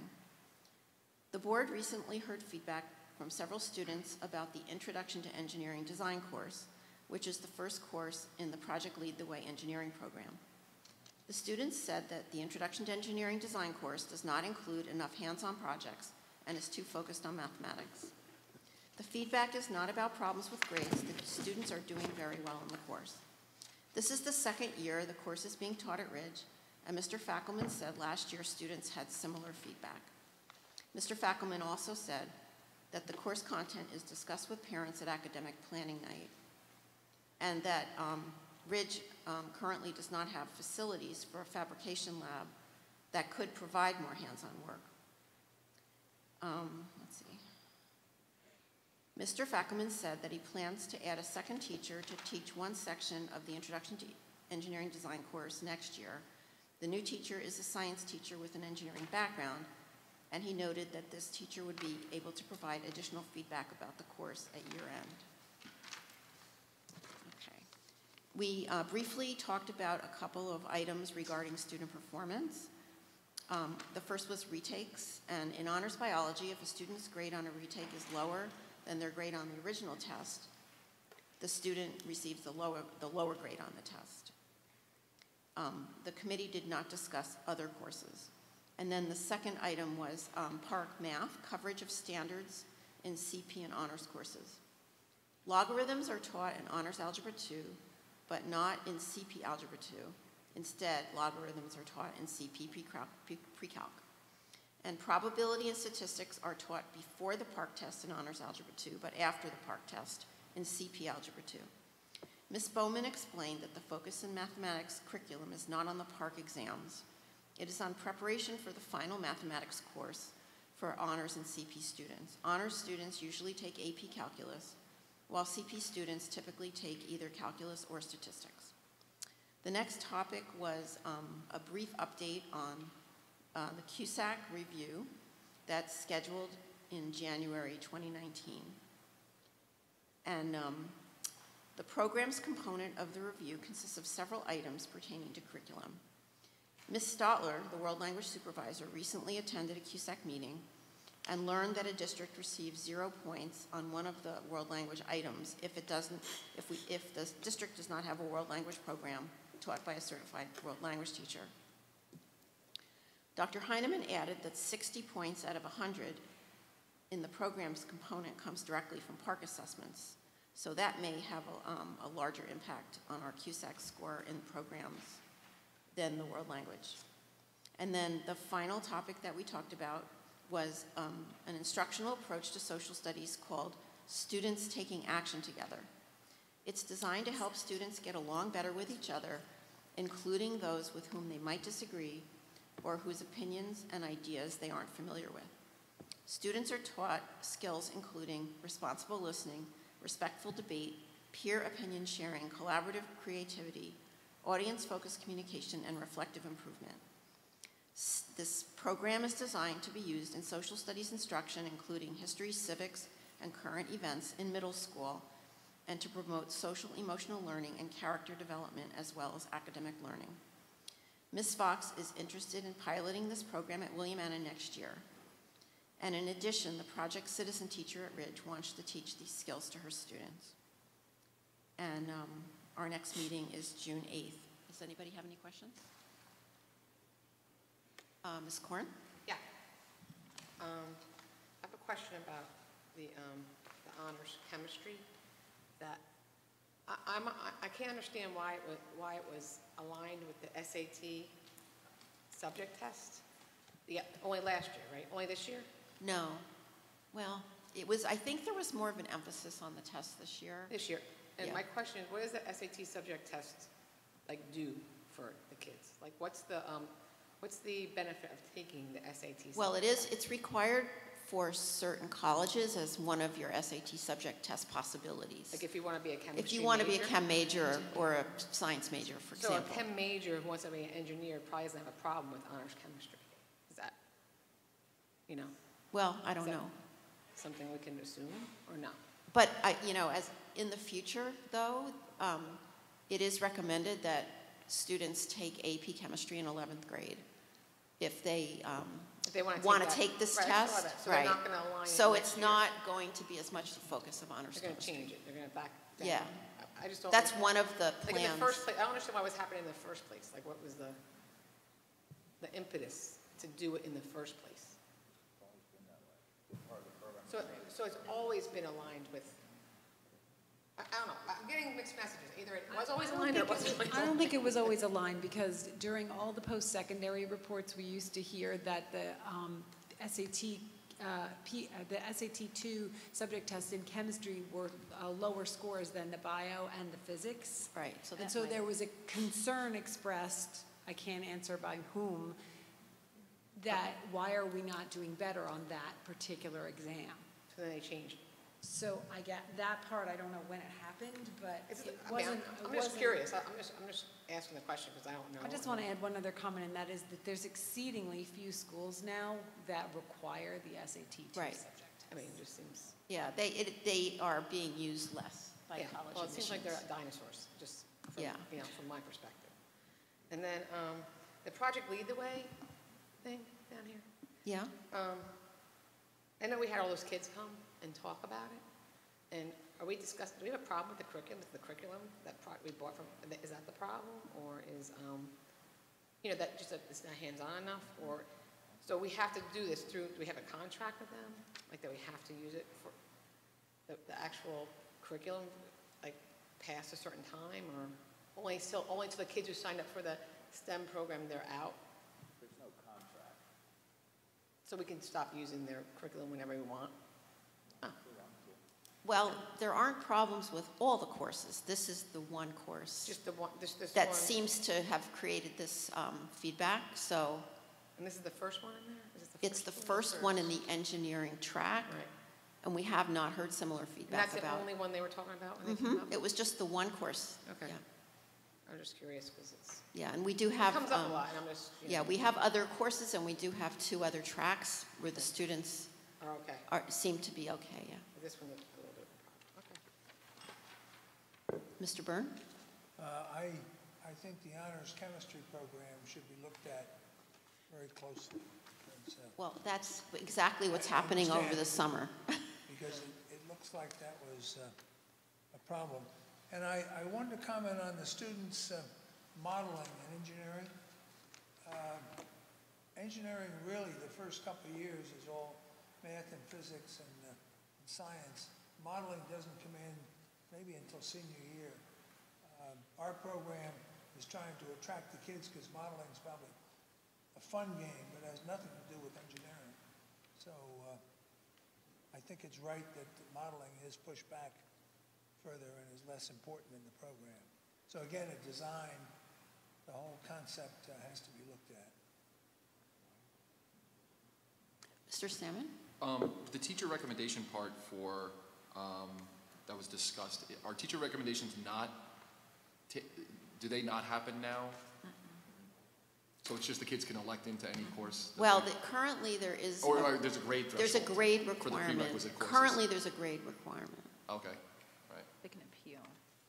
The board recently heard feedback from several students about the Introduction to Engineering Design course, which is the first course in the Project Lead the Way Engineering program. The students said that the Introduction to Engineering Design course does not include enough hands-on projects and is too focused on mathematics. The feedback is not about problems with grades. The students are doing very well in the course. This is the second year the course is being taught at Ridge, and Mr. Fackelman said last year students had similar feedback. Mr. Fackelman also said that the course content is discussed with parents at academic planning night, and that um, Ridge um, currently does not have facilities for a fabrication lab that could provide more hands-on work. Um, let's see. Mr. Fackelman said that he plans to add a second teacher to teach one section of the Introduction to Engineering Design course next year. The new teacher is a science teacher with an engineering background, and he noted that this teacher would be able to provide additional feedback about the course at year end. We uh, briefly talked about a couple of items regarding student performance. Um, the first was retakes, and in honors biology, if a student's grade on a retake is lower than their grade on the original test, the student receives the lower, the lower grade on the test. Um, the committee did not discuss other courses. And then the second item was um, PARCC Math, coverage of standards in CP and honors courses. Logarithms are taught in Honors Algebra 2, but not in CP Algebra 2. Instead, logarithms are taught in CP Pre-Calc. And probability and statistics are taught before the PARCC test in Honors Algebra 2, but after the PARCC test in CP Algebra 2. Ms. Bowman explained that the focus in mathematics curriculum is not on the PARCC exams. It is on preparation for the final mathematics course, for honors and CP students. Honors students usually take AP Calculus, while CP students typically take either calculus or statistics. The next topic was um, a brief update on uh, the QSAC review that's scheduled in January 2019. And um, the programs component of the review consists of several items pertaining to curriculum. Ms. Stotler, the World Language Supervisor, recently attended a QSAC meeting and learned that a district receives zero points on one of the world language items if it doesn't, if we, if the district does not have a world language program taught by a certified world language teacher. Dr. Heineman added that 60 points out of 100 in the program's component comes directly from PARCC assessments. So that may have a, um, a larger impact on our QSAC score in programs than the world language. And then the final topic that we talked about was um, an instructional approach to social studies called Students Taking Action Together. It's designed to help students get along better with each other, including those with whom they might disagree or whose opinions and ideas they aren't familiar with. Students are taught skills including responsible listening, respectful debate, peer opinion sharing, collaborative creativity, audience-focused communication, and reflective improvement. This program is designed to be used in social studies instruction, including history, civics, and current events in middle school, and to promote social emotional learning and character development as well as academic learning. Ms. Fox is interested in piloting this program at William Annin next year. And in addition, the project citizen teacher at Ridge wants to teach these skills to her students. And um, our next meeting is June 8th. Does anybody have any questions? Uh, Ms. Corn? Yeah. Um, I have a question about the, um, the honors chemistry, that, I, I'm, I- can't understand why it was, why it was aligned with the SAT subject test. Yeah, only last year, right? Only this year? No. Well, it was, I think there was more of an emphasis on the test this year. This year. And Yeah. my question is, what does the SAT subject test, like, do for the kids? Like, what's the, um, what's the benefit of taking the SAT? Well, it is, it's required for certain colleges as one of your SAT subject test possibilities. Like, if you want to be a chemistry If you want to be a chem major or a science major, for example. So a chem major who wants to be an engineer probably doesn't have a problem with honors chemistry. Is that, you know, Well, I don't Is that- know. something we can assume or not? But I, you know, as, in the future, though, um, it is recommended that students take AP chemistry in 11th grade if they um, If they want to take that- take this Right, test. that. So Right. not align it So it's year. not going to be as much the focus of honors They're going to change it, they're going to back down. Yeah. I- I just don't. That's like- one of the Like in the first place, I don't understand what was happening in the first place. Like, what was the, the impetus to do it in the first place? So, so it's always been aligned with, I, I don't know, I'm getting mixed messages. Either it was always I don't aligned or it think wasn't it- aligned. I don't think it was always aligned, because during all the post-secondary reports, we used to hear that the um, SAT, uh, P- uh, the SAT 2 subject tests in chemistry were uh, lower scores than the bio and the physics. Right, so And so might- there was a concern expressed, I can't answer by whom, that why are we not doing better on that particular exam? So then they changed. So I get, that part, I don't know when it happened, but It's, it I mean, I'm it I'm just wasn't- curious. I- I'm just, I'm just asking the question because I don't know. I just want to add one other comment, and that is that there's exceedingly few schools now that require the SAT two Right. subject test. I mean, it just seems, Yeah, they, it, they are being used less by yeah. college Well, it seems like they're dinosaurs, just from, Yeah. you know, from my perspective. And then, um, the Project Lead the Way thing down here. Yeah, Um, I know we had all those kids come and talk about it, and are we discussing, do we have a problem with the curriculum, with the curriculum that pro- we bought from, is that the problem? Or is, um, you know, that just, that it's not hands-on enough, or, so we have to do this through, do we have a contract with them? Like that we have to use it for the, the actual curriculum, like past a certain time, or only still, only to the kids who signed up for the STEM program, they're out? There's no contract. So we can stop using their curriculum whenever we want? Well, there aren't problems with all the courses. This is the one course Just the one, this, this one? that seems to have created this um, feedback, so And this is the first one in there? Is this It's the first one in the engineering track, Right. and we have not heard similar And feedback that's the about. only one they were talking about when they came Mhm, up? It was just the one course. Okay. Yeah. I'm just curious because it's, Yeah, and we do it have. comes up a um, lot, and I'm just, you Yeah, know. we have other courses, and we do have two other tracks where the students Oh, okay. are, seem to be okay, yeah. This one looked a little bit of a problem. Okay. Mr. Byrne? Uh, I, I think the honors chemistry program should be looked at very closely. Uh, Well, that's exactly what's I happening over the summer. Because it, it looks like that was uh, a problem. And I, I wanted to comment on the students' uh, modeling in engineering. Um, Engineering, really, the first couple of years is all math and physics and uh, and science. Modeling doesn't come in maybe until senior year. Um, Our program is trying to attract the kids because modeling is probably a fun game, but has nothing to do with engineering. So uh, I think it's right that the modeling is pushed back further and is less important in the program. So again, a design, the whole concept uh, has to be looked at. Mr. Salmon? Um, the teacher recommendation part for, um, that was discussed, are teacher recommendations not, ta- do they not happen now? So it's just the kids can elect into any course? that Well, they- the- currently, there is. Or, or there's a grade threshold? There's a grade for the requirement. prerequisite courses? Currently, there's a grade requirement. Okay, right. They can appeal.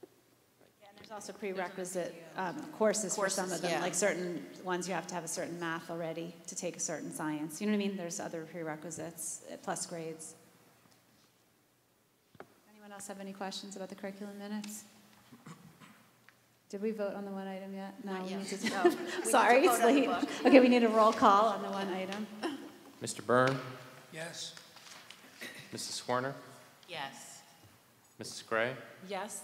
And there's also prerequisite um, courses for some of Courses, them, yeah. like certain ones you have to have a certain math already to take a certain science. You know what I mean? There's other prerequisites, uh, plus grades. Anyone else have any questions about the curriculum minutes? Did we vote on the one item yet? No, Not we need to- No. We Sorry, it's vote on the late. Okay, we need a roll call on the one item. Mr. Byrne, Yes? Mrs. Swerner, Yes. Mrs. Gray, Yes?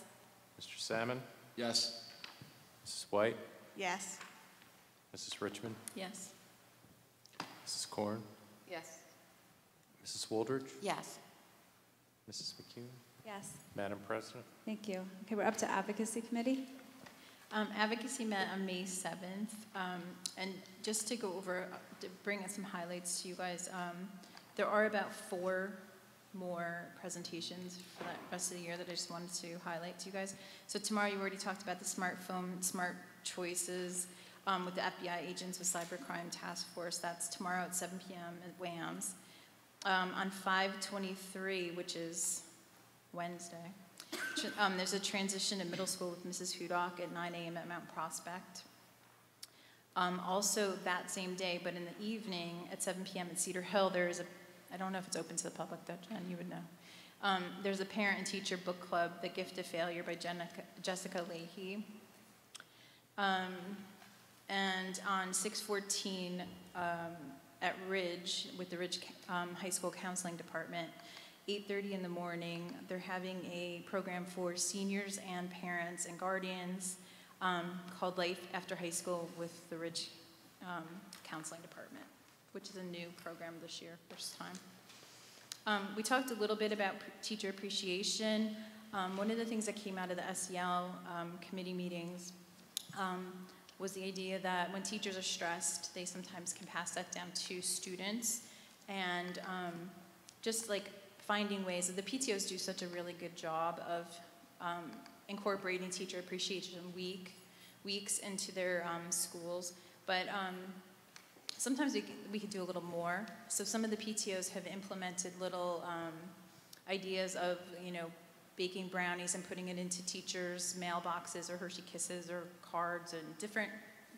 Mr. Salmon, Yes, Mrs. White, Yes. Mrs. Richmond, Yes. Mrs. Korn, Yes. Mrs. Wooldridge, Yes. Mrs. McCune, Yes. Madam President. Thank you. Okay, we're up to advocacy committee. Um, Advocacy met on May 7th, um, and just to go over, uh, to bring some highlights to you guys, um, there are about four more presentations for the rest of the year that I just wanted to highlight to you guys. So tomorrow, you already talked about the smartphone, smart choices um, with the FBI agents with Cybercrime Task Force. That's tomorrow at 7 PM at WAMS. Um, On 5/23, which is Wednesday, um, There's a transition in middle school with Mrs. Hudock at 9 AM at Mount Prospect. Um, Also, that same day, but in the evening, at 7 PM at Cedar Hill, there is a, I don't know if it's open to the public, though, Jen, you would know. Um, There's a parent and teacher book club, The Gift of Failure by Jenica- Jessica Lahey. Um, And on 6/14, um, at Ridge, with the Ridge um, High School Counseling Department, 8:30 in the morning, they're having a program for seniors and parents and guardians um, called Life After High School with the Ridge um, Counseling Department, which is a new program this year, first time. Um, we talked a little bit about teacher appreciation. Um, one of the things that came out of the SEL um, committee meetings um, was the idea that when teachers are stressed, they sometimes can pass that down to students. And just like finding ways that the PTOs do such a really good job of um, incorporating teacher appreciation week weeks into their um, schools. But um, sometimes we, we could do a little more. So some of the PTOs have implemented little um, ideas of, you know, baking brownies and putting it into teachers' mailboxes or Hershey Kisses or cards and different,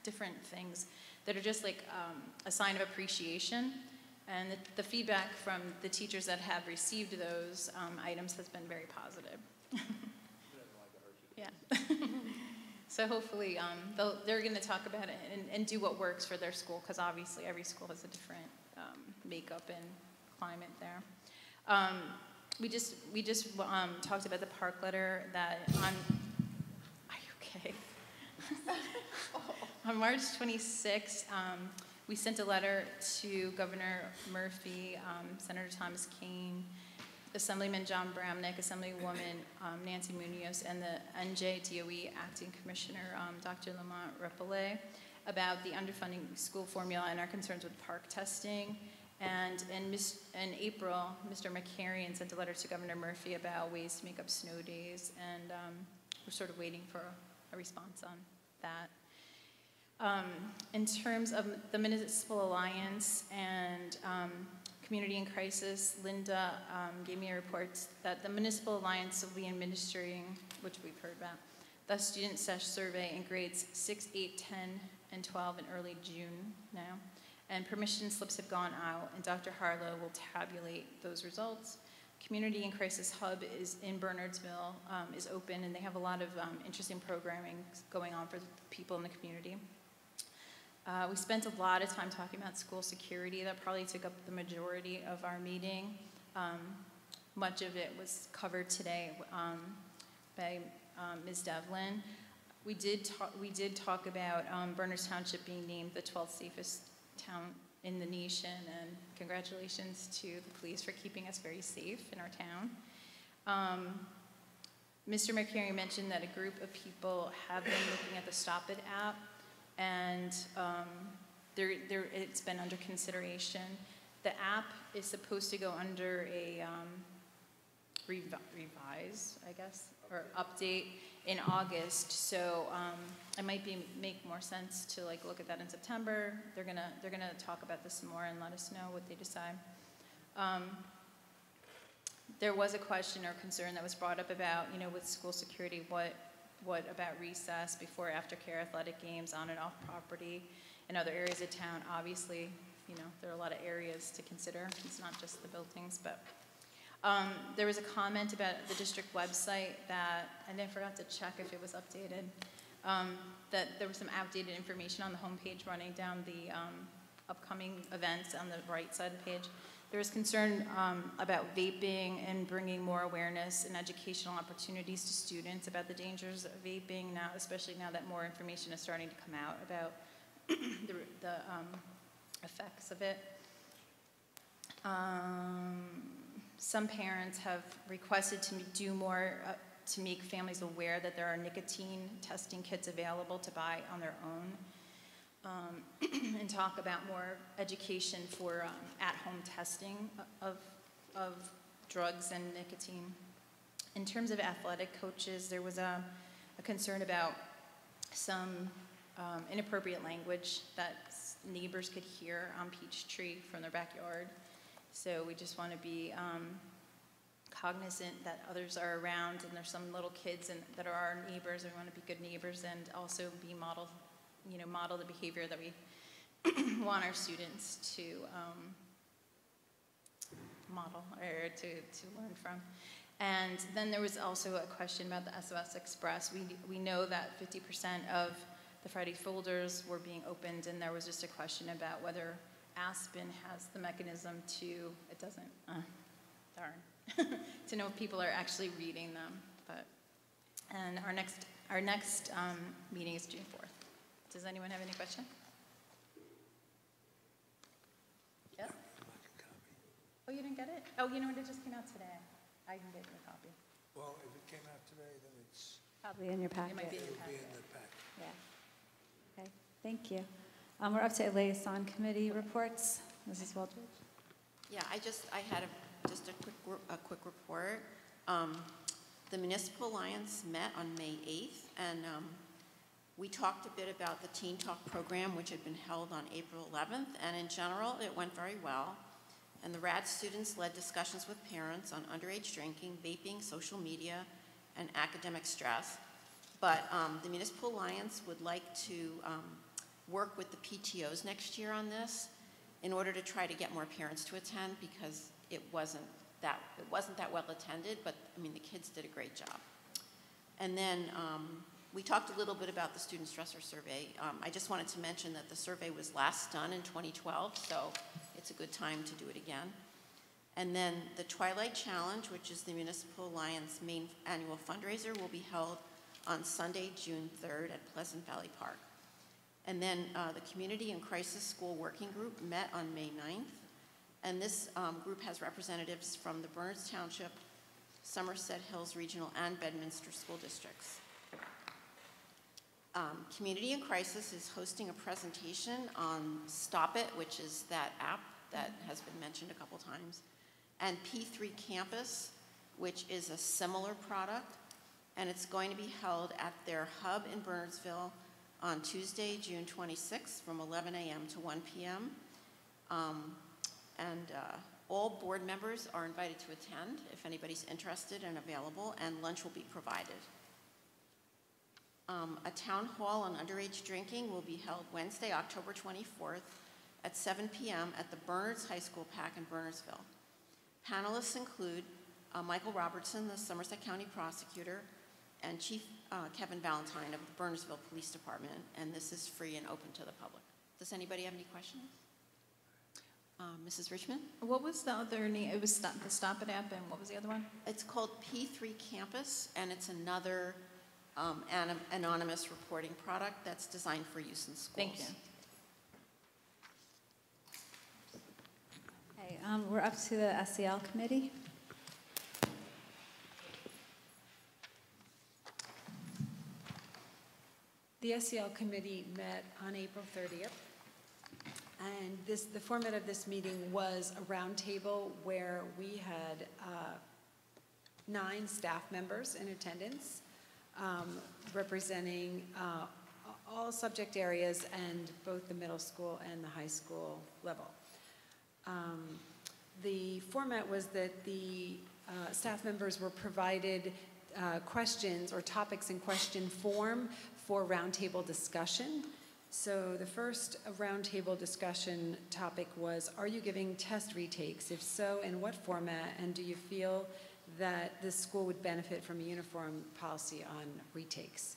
different things that are just like um, a sign of appreciation. And the, the feedback from the teachers that have received those um, items has been very positive. yeah. So hopefully, um, they'll, they're going to talk about it and, and do what works for their school, because obviously every school has a different um, makeup and climate there. Um, we just, we just um, talked about the PARCC letter that on, are you okay? On March 26th, um, we sent a letter to Governor Murphy, um, Senator Thomas Kean, Assemblyman Jon Bramnick, Assemblywoman um, Nancy Munoz, and the NJDOE Acting Commissioner, um, Dr. Lamont Repollet. about the underfunding school formula and our concerns with PARCC testing. And in, Mis- in April, Mr. Markarian sent a letter to Governor Murphy about ways to make up snow days, and um, we're sort of waiting for a response on that. Um, in terms of the Municipal Alliance and um, Community in Crisis, Linda um, gave me a report that the Municipal Alliance will be administering, which we've heard about, the student sesh survey in grades 6, 8, 10, and 12 in early June now. And permission slips have gone out, and Dr. Harlow will tabulate those results. Community in Crisis Hub is in Bernardsville, um, is open, and they have a lot of um, interesting programming going on for people in the community. Uh, we spent a lot of time talking about school security. That probably took up the majority of our meeting. Um, much of it was covered today um, by um, Ms. Devlin. We did talk, we did talk about um, Bernards Township being named the 12th safest town in the nation, and congratulations to the police for keeping us very safe in our town. Um, Mr. Markarian mentioned that a group of people have been looking at the Stop It app, and um, there, there, it's been under consideration. The app is supposed to go under a um, revi- revise, I guess, or update in August. So um, it might be make more sense to like look at that in September. They're gonna they're gonna talk about this more and let us know what they decide. Um, there was a question or concern that was brought up about you know with school security what what about recess before after care athletic games on and off property in other areas of town obviously you know there are a lot of areas to consider it's not just the buildings but um, there was a comment about the district website that, and I forgot to check if it was updated, um, that there was some outdated information on the homepage running down the um, upcoming events on the right side of the page. There was concern um, about vaping and bringing more awareness and educational opportunities to students about the dangers of vaping now, especially now that more information is starting to come out about the, the um, effects of it. Um, some parents have requested to do more uh, to make families aware that there are nicotine testing kits available to buy on their own um, and talk about more education for um, at-home testing of, of drugs and nicotine. In terms of athletic coaches, there was a, a concern about some um, inappropriate language that neighbors could hear on Peachtree from their backyard. So we just want to be um, cognizant that others are around and there's some little kids and, that are our neighbors. We want to be good neighbors and also be model, you know, model the behavior that we want our students to um, model or to, to learn from. And then there was also a question about the SOS Express. We, we know that 50% of the Friday folders were being opened, and there was just a question about whether Aspen has the mechanism to, it doesn't, uh, darn, to know if people are actually reading them. But, and our next, our next um, meeting is June 4th. Does anyone have any question? Yep. Oh, you didn't get it? Oh, you know what, it just came out today. I can get you a copy. Well, if it came out today, then it's, Probably in your packet. It might be in it your will be packet. in the packet. Yeah. Okay, thank you. Um, We're up to liaison committee reports. Mrs. Wooldridge? Yeah, I just, I had a, just a quick, re- a quick report. Um, The Municipal Alliance met on May 8th, and um, we talked a bit about the Teen Talk program, which had been held on April 11th, and in general, it went very well. And the RAD students led discussions with parents on underage drinking, vaping, social media, and academic stress. But um, the Municipal Alliance would like to um, work with the PTOs next year on this in order to try to get more parents to attend because it wasn't that, it wasn't that well attended, but, I mean, the kids did a great job. And then um, we talked a little bit about the student stressor survey. Um, I just wanted to mention that the survey was last done in 2012, so it's a good time to do it again. And then the Twilight Challenge, which is the Municipal Alliance main annual fundraiser, will be held on Sunday, June 3rd at Pleasant Valley Park. And then uh, the Community and Crisis School Working Group met on May 9th. And this um, group has representatives from the Bernards Township, Somerset Hills Regional, and Bedminster School Districts. Um, Community in Crisis is hosting a presentation on Stop It, which is that app that has been mentioned a couple times, and P3 Campus, which is a similar product, and it's going to be held at their hub in Bernardsville on Tuesday, June 26th, from 11 a.m. to 1 p.m. Um, And uh, all board members are invited to attend if anybody's interested and available, and lunch will be provided. Um, A town hall on underage drinking will be held Wednesday, October 24th at 7 p.m. at the Bernards High School PAC in Bernardsville. Panelists include uh, Michael Robertson, the Somerset County Prosecutor, and Chief uh, Kevin Valentine of the Bernardsville Police Department, and this is free and open to the public. Does anybody have any questions? Uh, Mrs. Richmond? What was the other name? It was Stop- the Stop It app, and what was the other one? It's called P3 Campus, and it's another um, anom- anonymous reporting product that's designed for use in schools. Thank you. Okay, um, we're up to the SEL committee. The SEL committee met on April 30th. And this, the format of this meeting was a roundtable where we had uh, nine staff members in attendance, um, representing uh, all subject areas and both the middle school and the high school level. Um, The format was that the uh, staff members were provided uh, questions or topics in question form for roundtable discussion. So the first roundtable discussion topic was, are you giving test retakes? If so, in what format? And do you feel that the school would benefit from a uniform policy on retakes?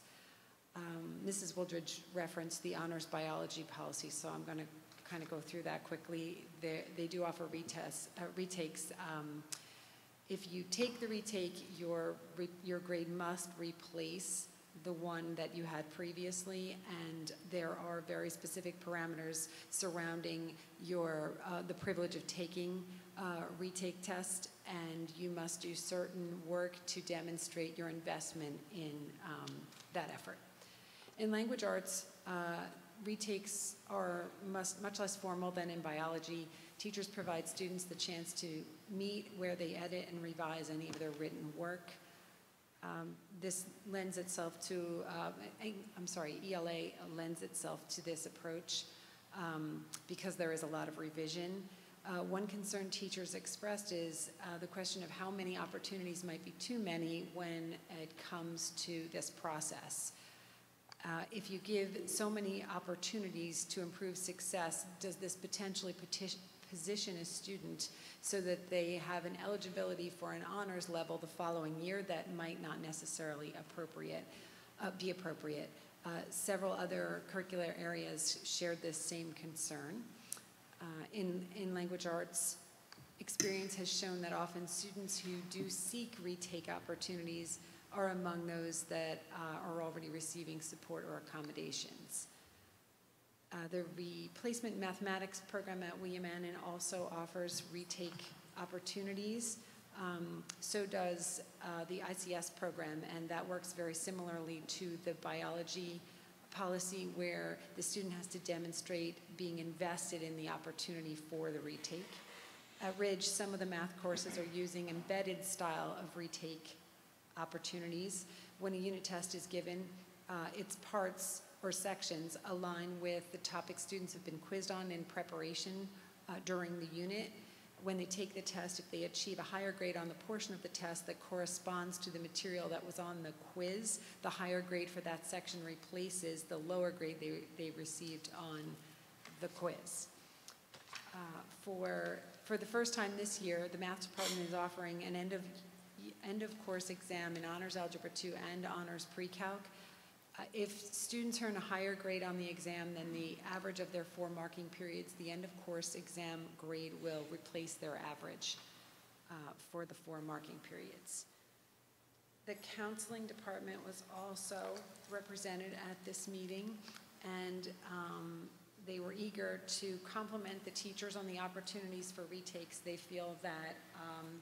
Um, Mrs. Wooldridge referenced the honors biology policy, so I'm going to kind of go through that quickly. They, they do offer retests, uh, retakes. Um, if you take the retake, your, re, your grade must replace the one that you had previously, and there are very specific parameters surrounding your, uh, the privilege of taking uh, retake test, and you must do certain work to demonstrate your investment in um, that effort. In language arts, uh, retakes are must, much less formal than in biology. Teachers provide students the chance to meet where they edit and revise any of their written work. Um, This lends itself to, uh, I'm sorry, ELA lends itself to this approach um, because there is a lot of revision. Uh, One concern teachers expressed is uh, the question of how many opportunities might be too many when it comes to this process. Uh, If you give so many opportunities to improve success, does this potentially position a student so that they have an eligibility for an honors level the following year that might not necessarily appropriate, uh, be appropriate? Uh, several other curricular areas shared this same concern. Uh, in, in language arts, experience has shown that often students who do seek retake opportunities are among those that uh, are already receiving support or accommodations. Uh, the replacement mathematics program at William Annin also offers retake opportunities. Um, so does uh, the ICS program, and that works very similarly to the biology policy where the student has to demonstrate being invested in the opportunity for the retake. At Ridge, some of the math courses are using embedded style of retake opportunities. When a unit test is given, uh, its parts or sections align with the topic students have been quizzed on in preparation uh, during the unit. When they take the test, if they achieve a higher grade on the portion of the test that corresponds to the material that was on the quiz, the higher grade for that section replaces the lower grade they, they received on the quiz. Uh, for, for the first time this year, the math department is offering an end of, end of course exam in Honors Algebra 2 and Honors Pre-Calc. Uh, If students earn a higher grade on the exam than the average of their four marking periods, the end of course exam grade will replace their average uh, for the four marking periods. The counseling department was also represented at this meeting, and um, they were eager to compliment the teachers on the opportunities for retakes. They feel that um,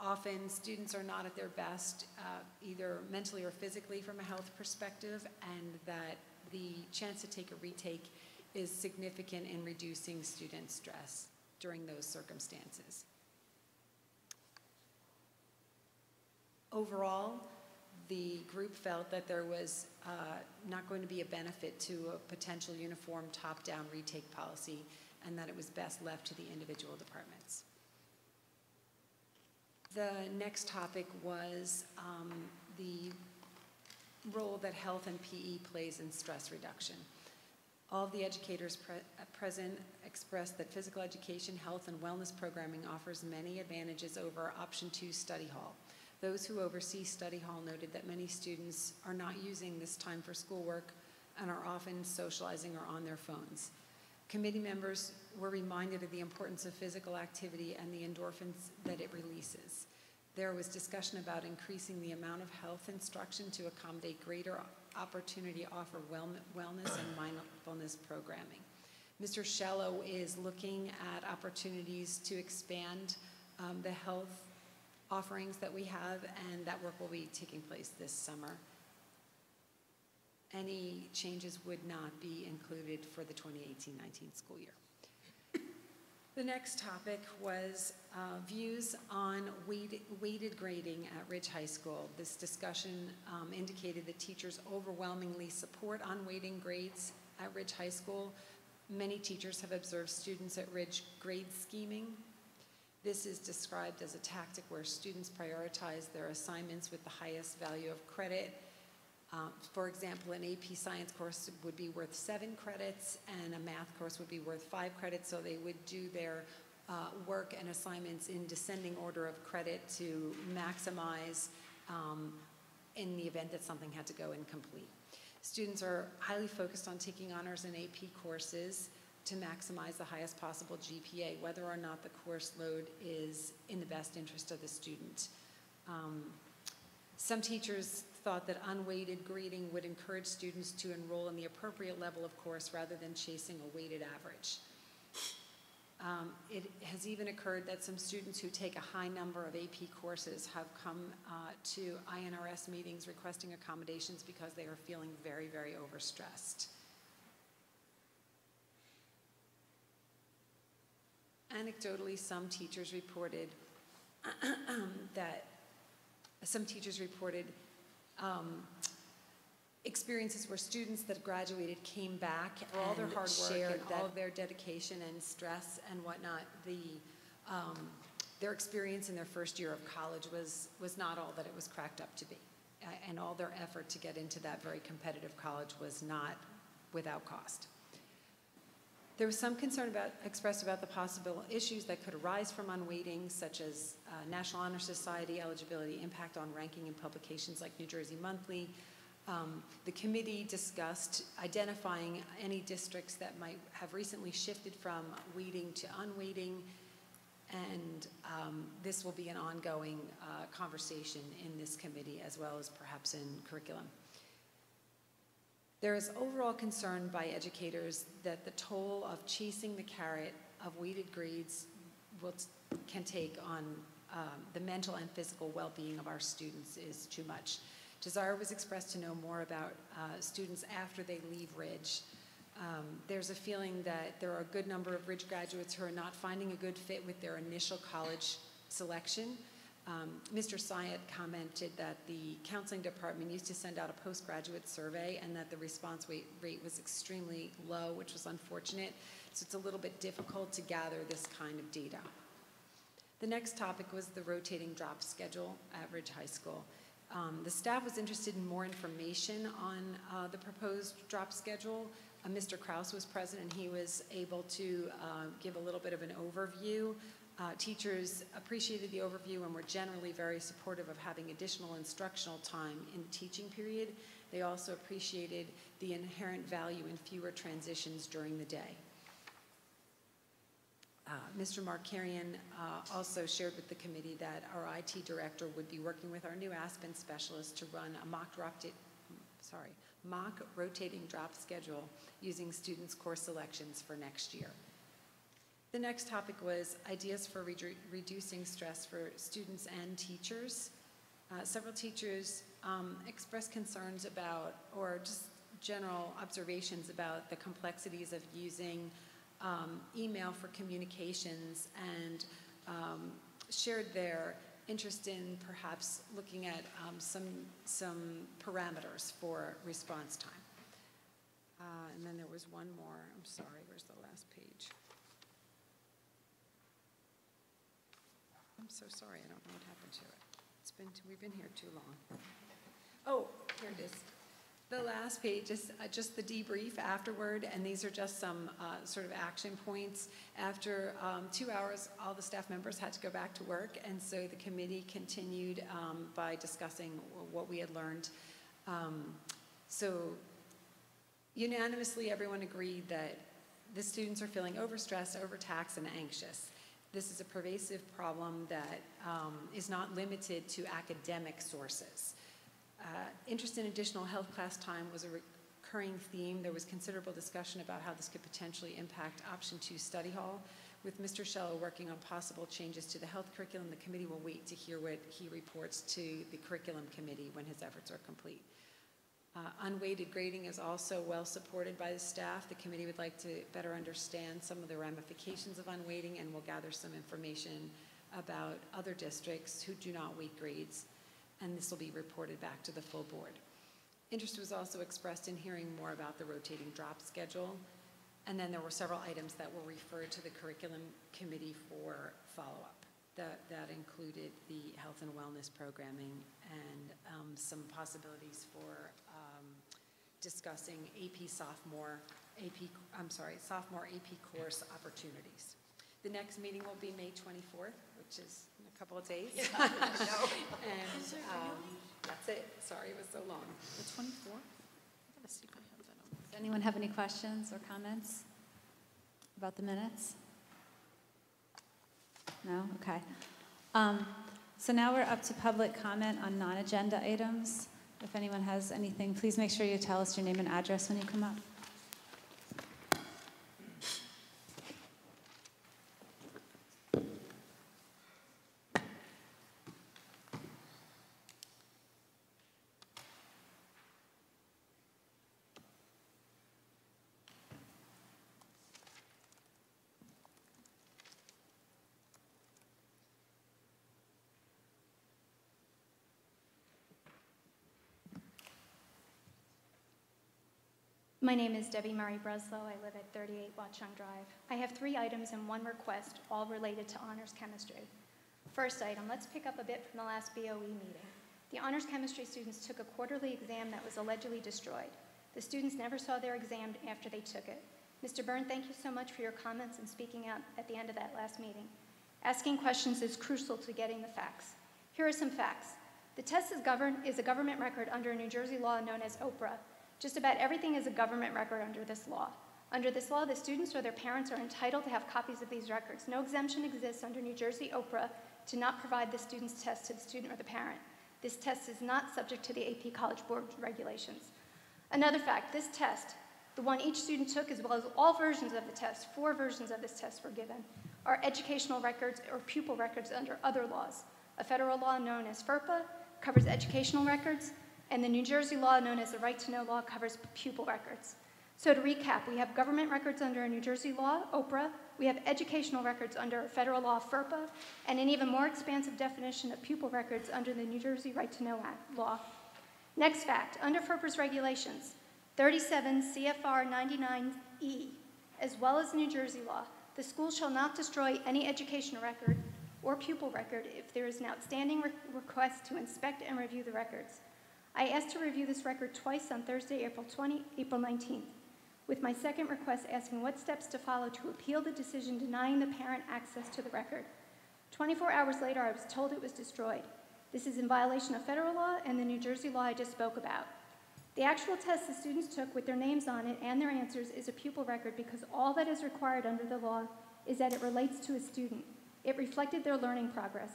Often, students are not at their best, uh, either mentally or physically from a health perspective, and that the chance to take a retake is significant in reducing student stress during those circumstances. Overall, the group felt that there was uh, not going to be a benefit to a potential uniform top-down retake policy and that it was best left to the individual departments. The next topic was um, the role that health and PE plays in stress reduction. All of the educators pre present expressed that physical education, health, and wellness programming offers many advantages over option two study hall. Those who oversee study hall noted that many students are not using this time for schoolwork and are often socializing or on their phones. Committee members were reminded of the importance of physical activity and the endorphins that it releases. There was discussion about increasing the amount of health instruction to accommodate greater opportunity to offer wellness and mindfulness programming. Mr. Shello is looking at opportunities to expand um, the health offerings that we have, and that work will be taking place this summer. Any changes would not be included for the 2018-19 school year. The next topic was uh, views on weighted, weighted, grading at Ridge High School. This discussion um, indicated that teachers overwhelmingly support on weighting grades at Ridge High School. Many teachers have observed students at Ridge grade scheming. This is described as a tactic where students prioritize their assignments with the highest value of credit um, for example, an AP science course would be worth seven credits and a math course would be worth five credits, so they would do their uh, work and assignments in descending order of credit to maximize um, in the event that something had to go incomplete. Students are highly focused on taking honors and AP courses to maximize the highest possible GPA, whether or not the course load is in the best interest of the student. Um, some teachers thought that unweighted grading would encourage students to enroll in the appropriate level of course rather than chasing a weighted average. Um, it has even occurred that some students who take a high number of AP courses have come uh, to INRS meetings requesting accommodations because they are feeling very, very overstressed. Anecdotally, some teachers reported that some teachers reported um, experiences where students that graduated came back For all their hard work and all of their dedication and stress and whatnot, the, um, their experience in their first year of college was, was not all that it was cracked up to be. A- And all their effort to get into that very competitive college was not without cost. There was some concern about, expressed about the possible issues that could arise from unweighting, such as uh, National Honor Society eligibility, impact on ranking in publications like New Jersey Monthly. Um, the committee discussed identifying any districts that might have recently shifted from weighting to unweighting, and um, this will be an ongoing uh, conversation in this committee as well as perhaps in curriculum. There is overall concern by educators that the toll of chasing the carrot of weighted grades will, can take on um, the mental and physical well-being of our students is too much. Desire was expressed to know more about uh, students after they leave Ridge. Um, there's a feeling that there are a good number of Ridge graduates who are not finding a good fit with their initial college selection, um, Mr. Syed commented that the counseling department used to send out a postgraduate survey and that the response rate, rate was extremely low, which was unfortunate. So it's a little bit difficult to gather this kind of data. The next topic was the rotating drop schedule at Ridge High School. Um, the staff was interested in more information on uh, the proposed drop schedule. Uh, Mr. Kraus was present and he was able to uh, give a little bit of an overview uh, teachers appreciated the overview and were generally very supportive of having additional instructional time in the teaching period. They also appreciated the inherent value in fewer transitions during the day. Uh, Mr. Markarian uh, also shared with the committee that our IT director would be working with our new Aspen specialist to run a mock sorry, mock rotating drop schedule using students' course selections for next year. The next topic was ideas for redu- reducing stress for students and teachers. Uh, Several teachers um, expressed concerns about, or just general observations about the complexities of using um, email for communications and um, shared their interest in perhaps looking at um, some, some parameters for response time. Uh, And then there was one more, I'm sorry, where's the last page? I'm so sorry, I don't know what happened to it. It's been, we've been here too long. Oh, here it is. The last page is uh, just the debrief afterward, and these are just some uh, sort of action points. After um, two hours, all the staff members had to go back to work, and so the committee continued um, by discussing what we had learned. Um, So unanimously, everyone agreed that the students are feeling overstressed, overtaxed, and anxious. This is a pervasive problem that um, is not limited to academic sources. Uh, interest in additional health class time was a recurring theme. There was considerable discussion about how this could potentially impact option two study hall. With Mr. Shello working on possible changes to the health curriculum, the committee will wait to hear what he reports to the curriculum committee when his efforts are complete. Uh, unweighted grading is also well supported by the staff. The committee would like to better understand some of the ramifications of unweighting and will gather some information about other districts who do not weight grades, and this will be reported back to the full board. Interest was also expressed in hearing more about the rotating drop schedule, and then there were several items that were referred to the curriculum committee for follow-up. That, that included the health and wellness programming and um, some possibilities for discussing AP sophomore, AP, I'm sorry, sophomore AP course opportunities. The next meeting will be May 24th, which is in a couple of days. And um, that's it. Sorry it was so long. The 24th? I gotta see I have that on. Does anyone have any questions or comments about the minutes? No? Okay. Um, So now we're up to public comment on non-agenda items. If anyone has anything, please make sure you tell us your name and address when you come up. My name is Debbie Murray Breslow. I live at 38 Watchung Drive. I have three items and one request, all related to honors chemistry. First item, let's pick up a bit from the last BOE meeting. The honors chemistry students took a quarterly exam that was allegedly destroyed. The students never saw their exam after they took it. Mr. Byrne, thank you so much for your comments and speaking out at the end of that last meeting. Asking questions is crucial to getting the facts. Here are some facts. The test is, governed, is a government record under a New Jersey law known as OPRA, just about everything is a government record under this law. Under this law, the students or their parents are entitled to have copies of these records. No exemption exists under New Jersey OPRA to not provide the student's test to the student or the parent. This test is not subject to the AP College Board regulations. Another fact, this test, the one each student took, as well as all versions of the test, four versions of this test were given, are educational records or pupil records under other laws. A federal law known as FERPA covers educational records, and the New Jersey law known as the Right to Know law covers pupil records. So to recap, we have government records under a New Jersey law, OPRA, we have educational records under federal law, FERPA, and an even more expansive definition of pupil records under the New Jersey Right to Know Act law. Next fact, under FERPA's regulations, 37 CFR 99E, as well as New Jersey law, the school shall not destroy any educational record or pupil record if there is an outstanding re request to inspect and review the records. I asked to review this record twice on Thursday, April 20, April 19th, with my second request asking what steps to follow to appeal the decision denying the parent access to the record. 24 hours later, I was told it was destroyed. This is in violation of federal law and the New Jersey law I just spoke about. The actual test the students took with their names on it and their answers is a pupil record because all that is required under the law is that it relates to a student. It reflected their learning progress.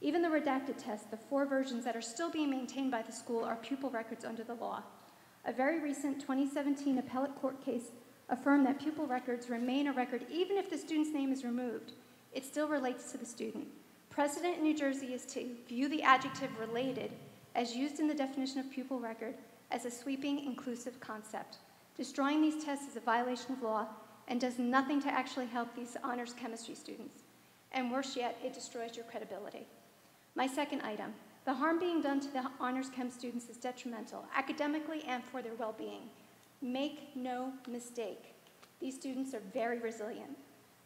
Even the redacted test, the four versions that are still being maintained by the school, are pupil records under the law. A very recent 2017 appellate court case affirmed that pupil records remain a record even if the student's name is removed. It still relates to the student. Precedent in New Jersey is to view the adjective related as used in the definition of pupil record as a sweeping, inclusive concept. Destroying these tests is a violation of law and does nothing to actually help these honors chemistry students. And worse yet, it destroys your credibility. My second item, the harm being done to the honors chem students is detrimental, academically and for their well-being. Make no mistake, these students are very resilient,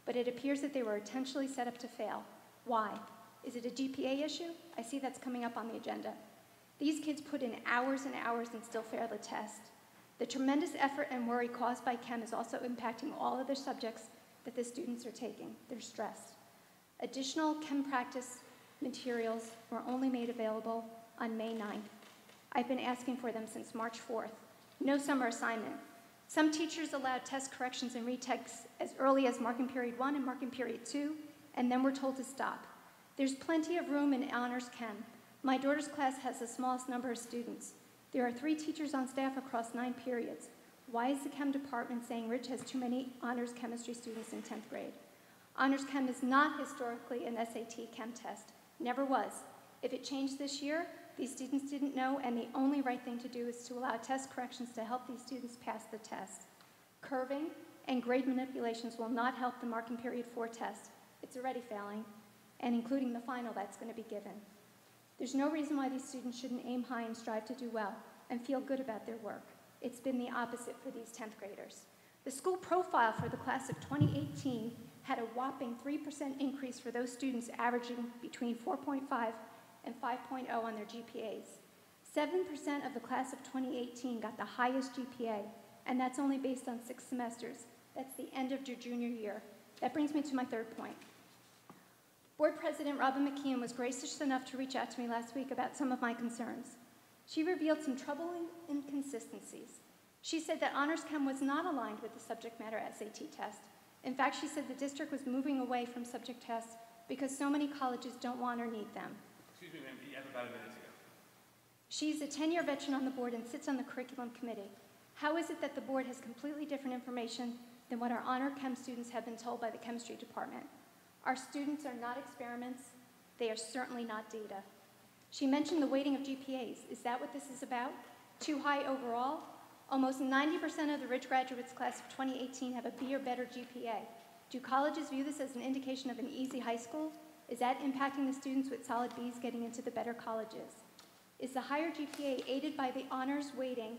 but it appears that they were intentionally set up to fail. Why? Is it a GPA issue? I see that's coming up on the agenda. These kids put in hours and hours and still fail the test. The tremendous effort and worry caused by chem is also impacting all other subjects that the students are taking. They're stressed. Additional chem practice materials were only made available on May 9th. I've been asking for them since March 4th. No summer assignment. Some teachers allowed test corrections and retakes as early as marking period one and marking period two, and then were told to stop. There's plenty of room in honors chem. My daughter's class has the smallest number of students. There are three teachers on staff across nine periods. Why is the chem department saying Ridge has too many honors chemistry students in 10th grade? Honors chem is not historically an SAT chem test. Never was. If it changed this year, these students didn't know, and the only right thing to do is to allow test corrections to help these students pass the test. Curving and grade manipulations will not help the marking period four test. It's already failing, and including the final that's going to be given. There's no reason why these students shouldn't aim high and strive to do well and feel good about their work. It's been the opposite for these 10th graders. The school profile for the class of 2018 had a whopping 3% increase for those students averaging between 4.5 and 5.0 on their GPAs. 7% of the class of 2018 got the highest GPA, and that's only based on six semesters. That's the end of your junior year. That brings me to my third point. Board President Robin McKeon was gracious enough to reach out to me last week about some of my concerns. She revealed some troubling inconsistencies. She said that Honors Chem was not aligned with the subject matter SAT test. In fact, she said the district was moving away from subject tests because so many colleges don't want or need them. Excuse me, ma'am, you have about a minute to go. She's a 10-year veteran on the board and sits on the curriculum committee. How is it that the board has completely different information than what our honor chem students have been told by the chemistry department? Our students are not experiments. They are certainly not data. She mentioned the weighting of GPAs. Is that what this is about? Too high overall? Almost 90% of the Ridge graduates class of 2018 have a B or better GPA. Do colleges view this as an indication of an easy high school? Is that impacting the students with solid Bs getting into the better colleges? Is the higher GPA aided by the honors weighting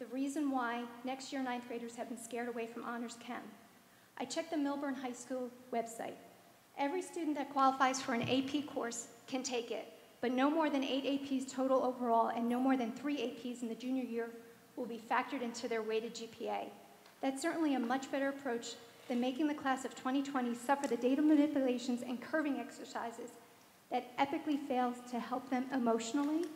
the reason why next year ninth graders have been scared away from honors chem? I checked the Millburn High School website. Every student that qualifies for an AP course can take it, but no more than eight APs total overall and no more than three APs in the junior year will be factored into their weighted GPA. That's certainly a much better approach than making the class of 2020 suffer the data manipulations and curving exercises that epically fails to help them emotionally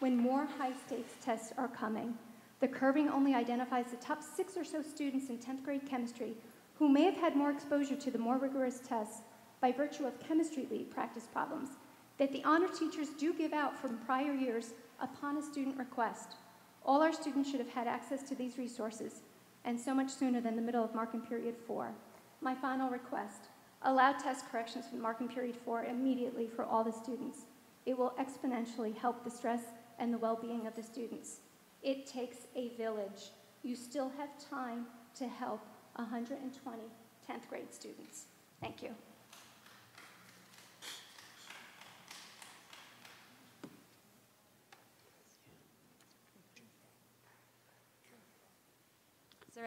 when more high-stakes tests are coming. The curving only identifies the top six or so students in 10th grade chemistry who may have had more exposure to the more rigorous tests by virtue of chemistry lead practice problems that the honor teachers do give out from prior years upon a student request. All our students should have had access to these resources, and so much sooner than the middle of marking period four. My final request, allow test corrections for marking period four immediately for all the students. It will exponentially help the stress and the well-being of the students. It takes a village. You still have time to help 120 10th grade students. Thank you.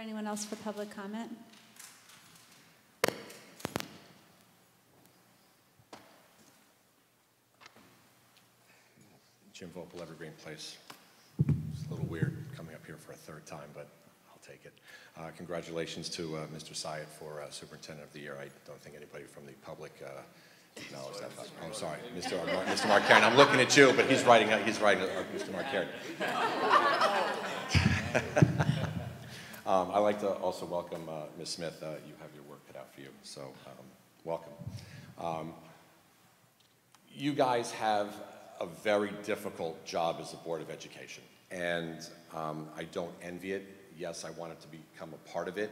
Anyone else for public comment? Jim Vopel, Evergreen Place. It's a little weird coming up here for a third time, but I'll take it. Uh, Congratulations to uh, Mr. Syed for uh, Superintendent of the Year. I don't think anybody from the public uh, acknowledged that. I'm sorry, Mr. Mar- Mr. Markarian. I'm looking at you, but he's writing, he's writing, uh, Mr. Markarian. Um, I'd like to also welcome uh, Ms. Smith. Uh, You have your work cut out for you, so um, welcome. Um, You guys have a very difficult job as a Board of Education, and um, I don't envy it. Yes, I wanted to become a part of it,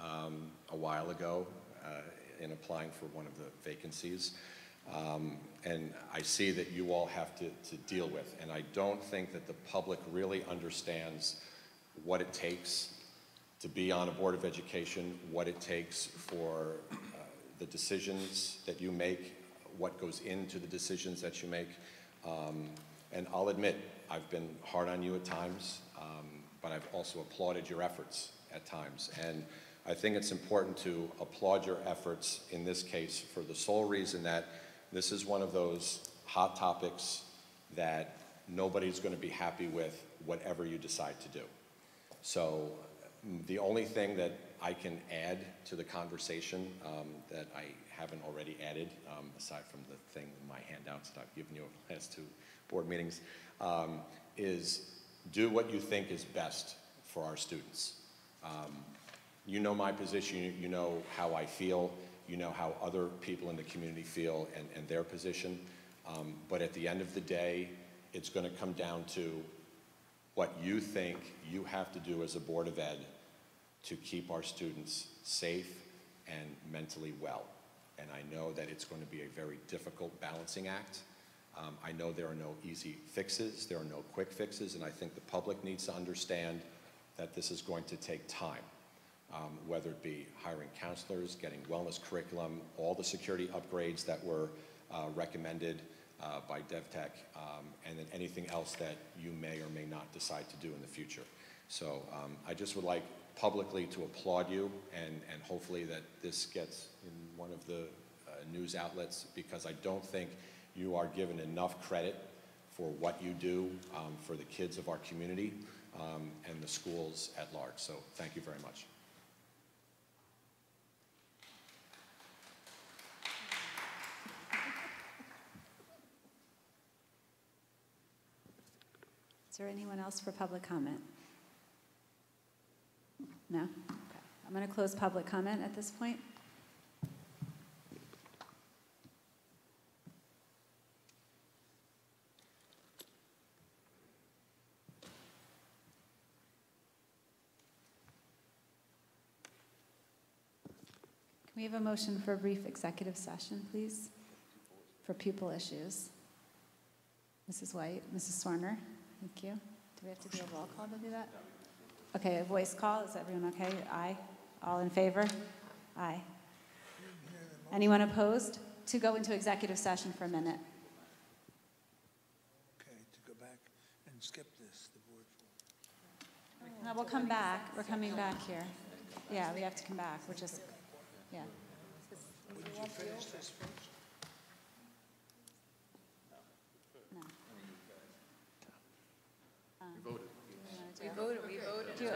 um, a while ago uh, in applying for one of the vacancies. Um, And I see that you all have to, to deal with. And I don't think that the public really understands what it takes to be on a Board of Education, what it takes for uh, the decisions that you make, what goes into the decisions that you make. Um, and I'll admit, I've been hard on you at times, um, but I've also applauded your efforts at times. And I think it's important to applaud your efforts in this case for the sole reason that this is one of those hot topics that nobody's going to be happy with whatever you decide to do. So the only thing that I can add to the conversation um, that I haven't already added, um, aside from the thing, my handouts that I've given you over the last two board meetings, um, is do what you think is best for our students. Um, you know my position, you, know how I feel, you know how other people in the community feel and, and their position. Um, but at the end of the day, it's going to come down to what you think you have to do as a Board of Ed to keep our students safe and mentally well. And I know that it's going to be a very difficult balancing act. Um, I know there are no easy fixes, there are no quick fixes, and I think the public needs to understand that this is going to take time, um, whether it be hiring counselors, getting wellness curriculum, all the security upgrades that were uh, recommended uh, by DevTech, um, and then anything else that you may or may not decide to do in the future. So um, I just would like publicly to applaud you, and, and hopefully that this gets in one of the uh, news outlets, because I don't think you are given enough credit for what you do um, for the kids of our community um, and the schools at large. So thank you very much. Is there anyone else for public comment? No? Okay. I'm going to close public comment at this point. Can we have a motion for a brief executive session, please? For pupil issues. Mrs. White, Mrs. Swarner, thank you. Do we have to do a roll call to do that? Okay, a voice call, is everyone okay? Aye? All in favor? Aye. Anyone opposed? To go into executive session for a minute. Okay, to go back and skip this, the board. No, we'll come back, we're coming back here. Yeah, we have to come back, we're just, yeah. Wouldn't you finish this first? No. We voted. We voted, we voted. Do it.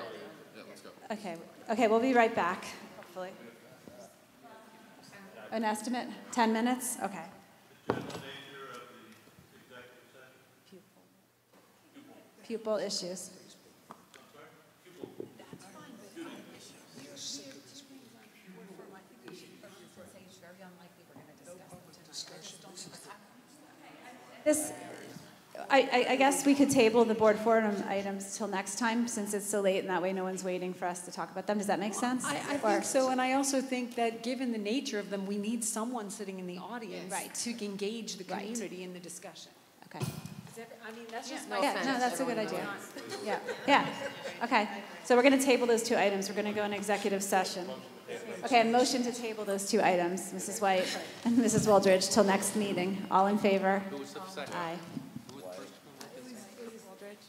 Yeah, let's go. Okay, okay, we'll be right back, hopefully. An estimate, 10 minutes? Okay. Pupil issues. This, I, I, I guess we could table the board forum items till next time, since it's so late, and that way no one's waiting for us to talk about them. Does that make sense? I, I think so, and I also think that given the nature of them, we need someone sitting in the audience Right. to engage the Right. community in the discussion. Okay. I mean, that's just No my. Yeah, offense, no, that's a good idea. Yeah, yeah, okay. So we're going to table those two items. We're going to go in executive session. Okay, a motion to table those two items, Mrs. White and Mrs. Wooldridge, till next meeting. All in favor? Aye.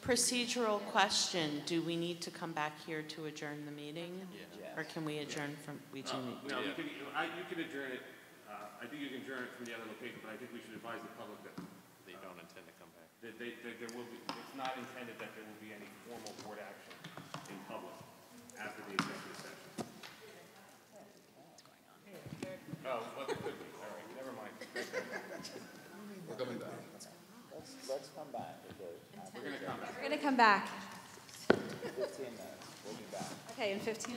Procedural question, do we need to come back here to adjourn the meeting? Or can we adjourn from, we do need, No, you can, I, you can adjourn it, uh, I think you can adjourn it from the other location, but I think we should advise the public that, They don't intend to come back. that they, that there will be, it's not intended that there will be any formal board action in public after the executive session. Oh, well, there could be, all right, never mind. We're coming back. Let's, let's come back. We're gonna come back. We're going to come back. 15 minutes, we'll be back. Okay, in 15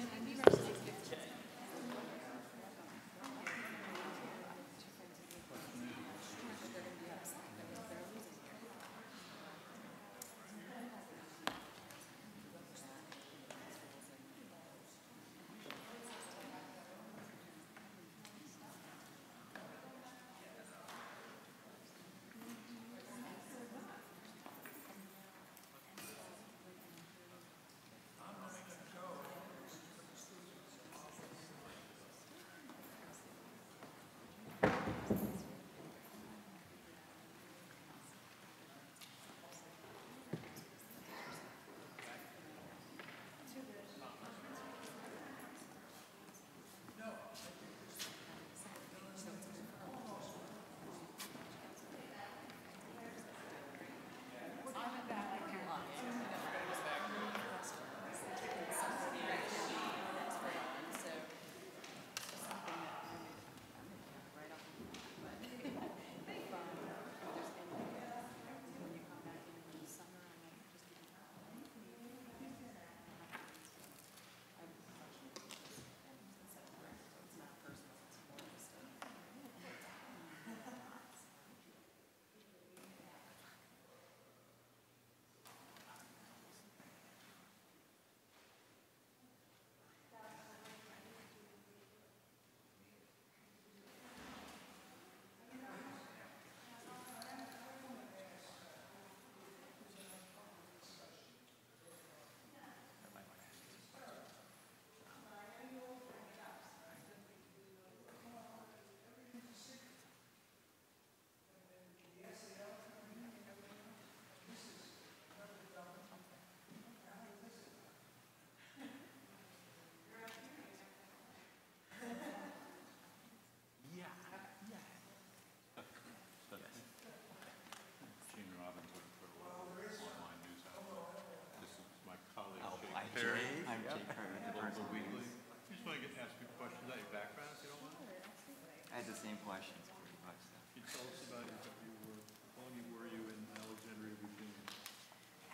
same questions pretty much. so. Can you tell us about your, you were, how long you were you in Alexandria, Virginia?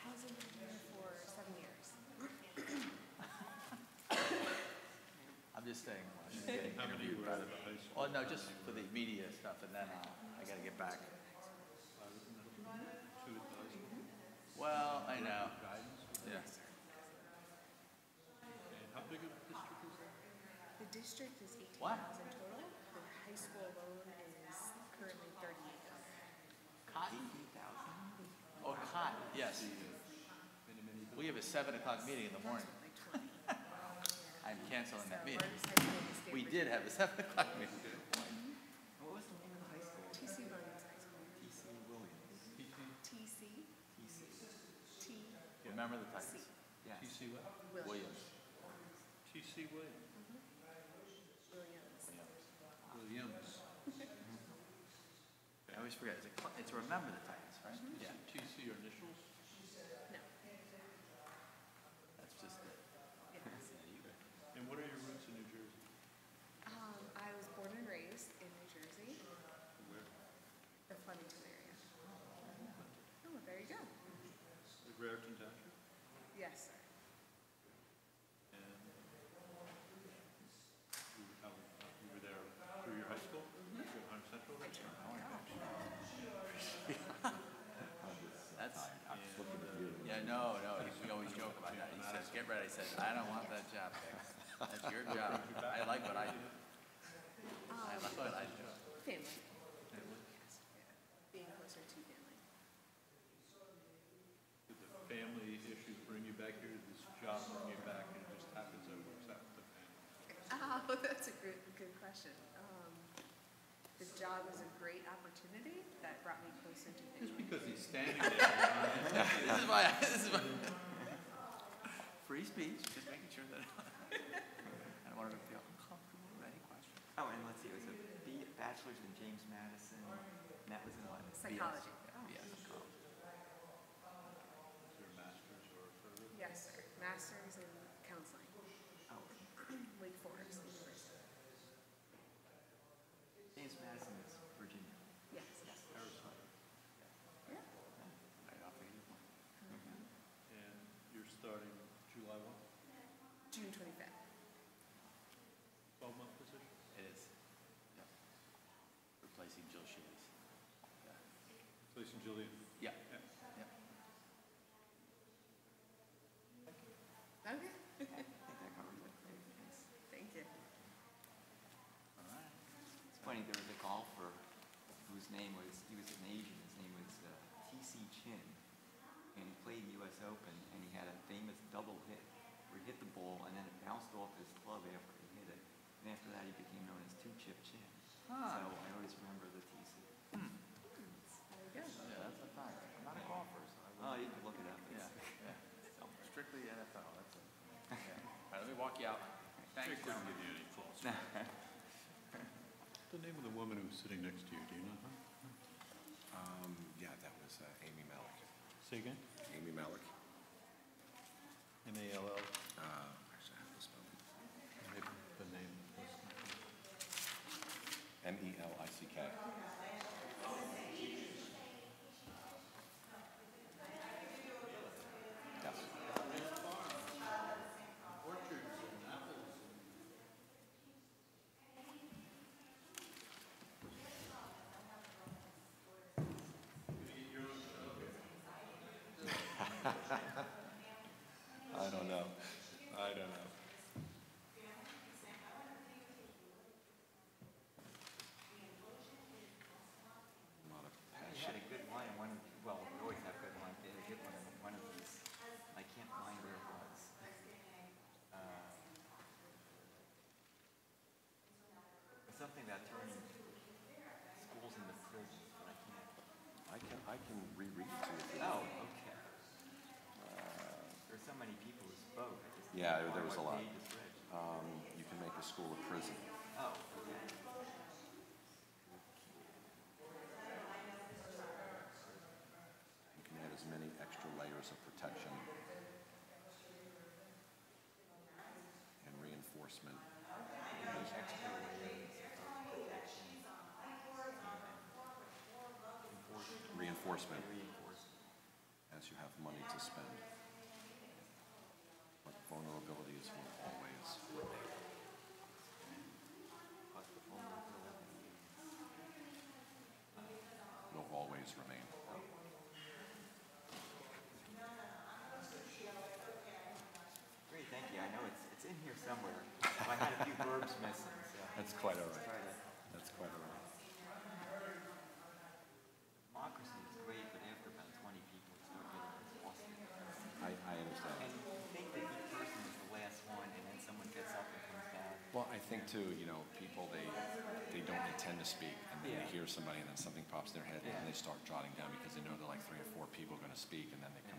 I was in Virginia for seven years. I'm just saying, I'm just How many interviewed were by at the, the high school? oh, no, just for the media stuff, and then I'll, I gotta get back. Two at the high school? Well, I know. Yeah. And how big of a district is that? The district is eighteen What? thousand total. The high school alone is currently thirty-eight thousand. Cotton? Oh, cotton, yes. We have a seven o'clock meeting in the morning. I'm canceling that meeting. We did have a seven o'clock meeting. What was the name of the high school? TC Williams High School. TC Williams. TC. TC. T. Remember the Titans? Yes. TC what? Williams. TC Williams. Williams. Williams. I always forget, it's a, it's a remember the Titans, right? Mm-hmm. Yeah, TC are initials? No. that's just it. Yes. And what are your roots in New Jersey? Um, I was born and raised in New Jersey, Where? the Flemington area. Oh, there you go. Like Raritan Township? Yes, sir. And you, how, you were there through your high school? Mm-hmm. You were at Hunterdon Central? That's, And, uh, yeah, no, no, he- we always joke about that. He says, get ready, he says, I don't want that job, Dick. That's your job. I like what I do. I like what I do. Family. Yes. Being closer to family. Did the family issues bring you back here? Did this job bring you back and it just happens that it works out with the family? Oh, that's a good, good question. Um, the job was a great opportunity that brought me closer to Just because he's standing there. This is why, this is why. Free speech, bachelor's in James Madison, and that was in Psychology. Oh, yes. Master's in counseling. Oh. Forest James Madison is Virginia. Yes. Yeah. Mm-hmm. And you're starting July 1? June 25th. Julian. Yeah. Yeah. Yeah. Okay. I think that covers it. Thanks. Thank you. All right. It's funny, there was a golfer whose name was, he was an Asian, his name was uh, T.C. Chen. And he played US Open, and he had a famous double hit, where he hit the ball, and then it bounced off his club after he hit it. And after that, he became known as Two Chip Chen. Huh. So I always remember the T.C. There you go. Yeah, that's a fact. I'm not a golfer, so I Oh, wouldn't. you can look it up. Yeah, It's- yeah. Strictly NFL, that's it. Yeah. All right, let me walk you out. Thanks, Jake wouldn't give you any false. The name of the woman who's sitting next to you, do you know her? Um, yeah, that was uh, Amy Malik. Say again? Amy Malik. M-A-L-L. Yeah, there was a lot. Um, you can make a school a prison. You can add as many extra layers of protection and reinforcement. Reinforcement. Think too, you know, people, they, they don't intend to speak, and then they hear somebody, and then something pops in their head, and they start jotting down because they know there are like three or four people going to speak, and then they come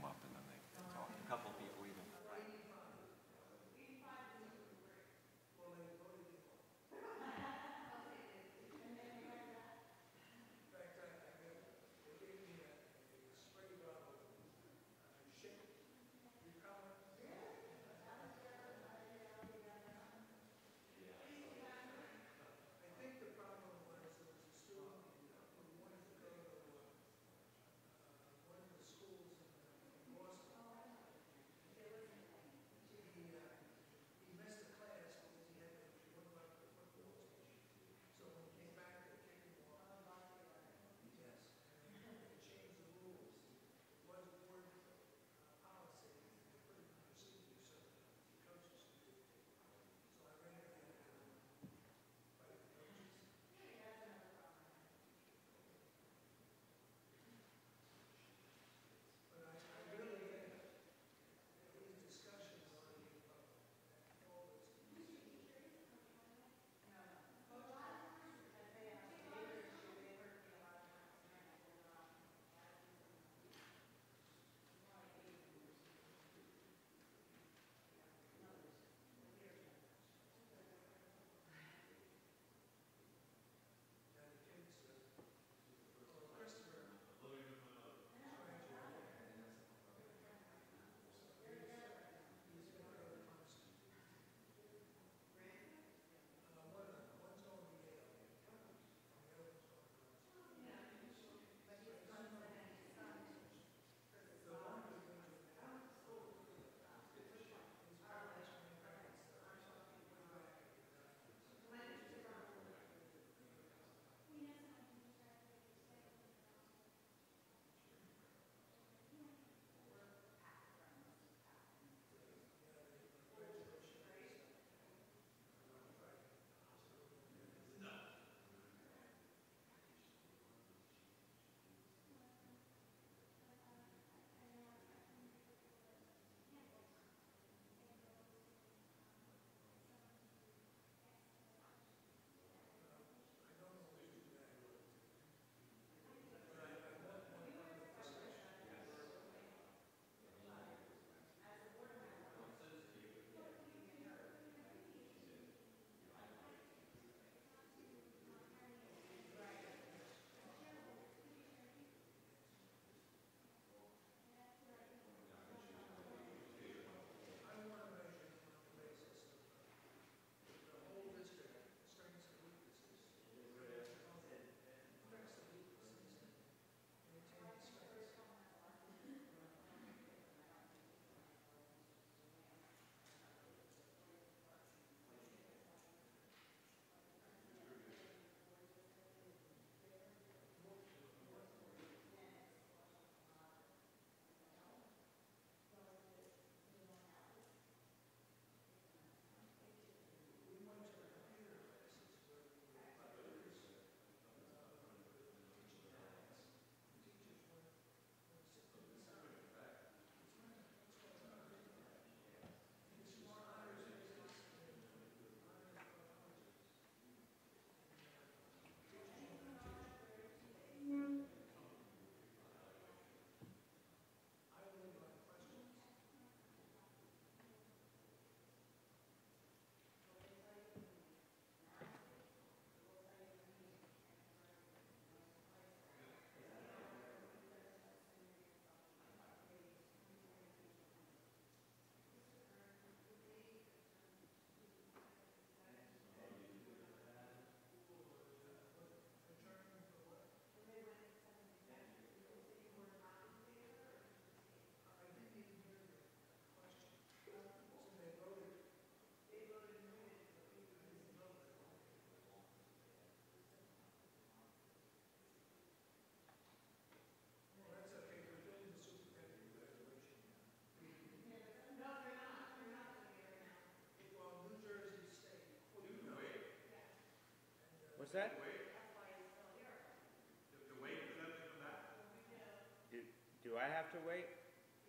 I have to wait?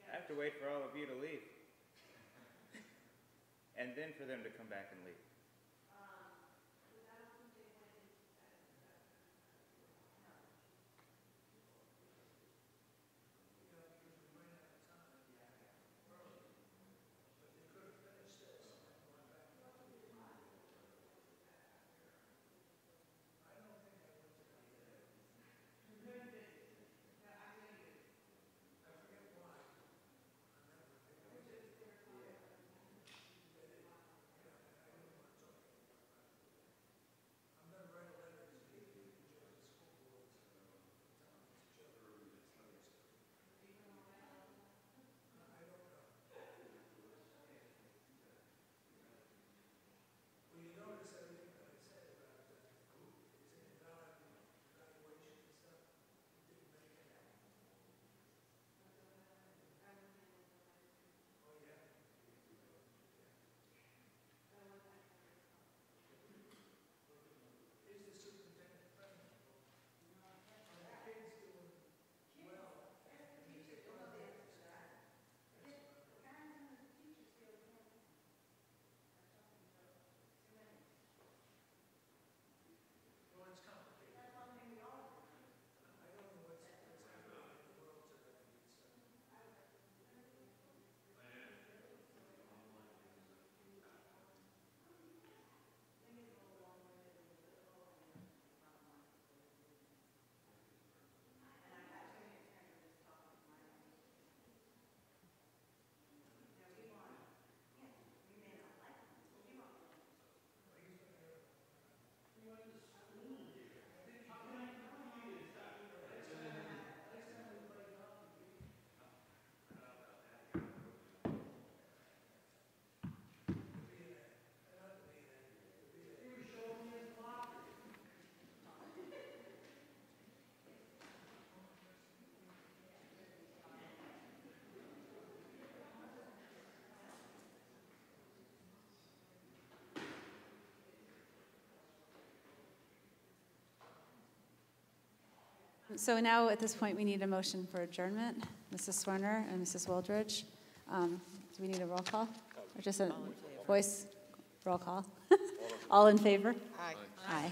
I have to wait for all of you to leave. And then for them to come back and leave. So now, at this point, we need a motion for adjournment. Mrs. Swerner and Mrs. Wooldridge. Um, Do we need a roll call? Or just a voice roll call? All in favor? Aye. Aye.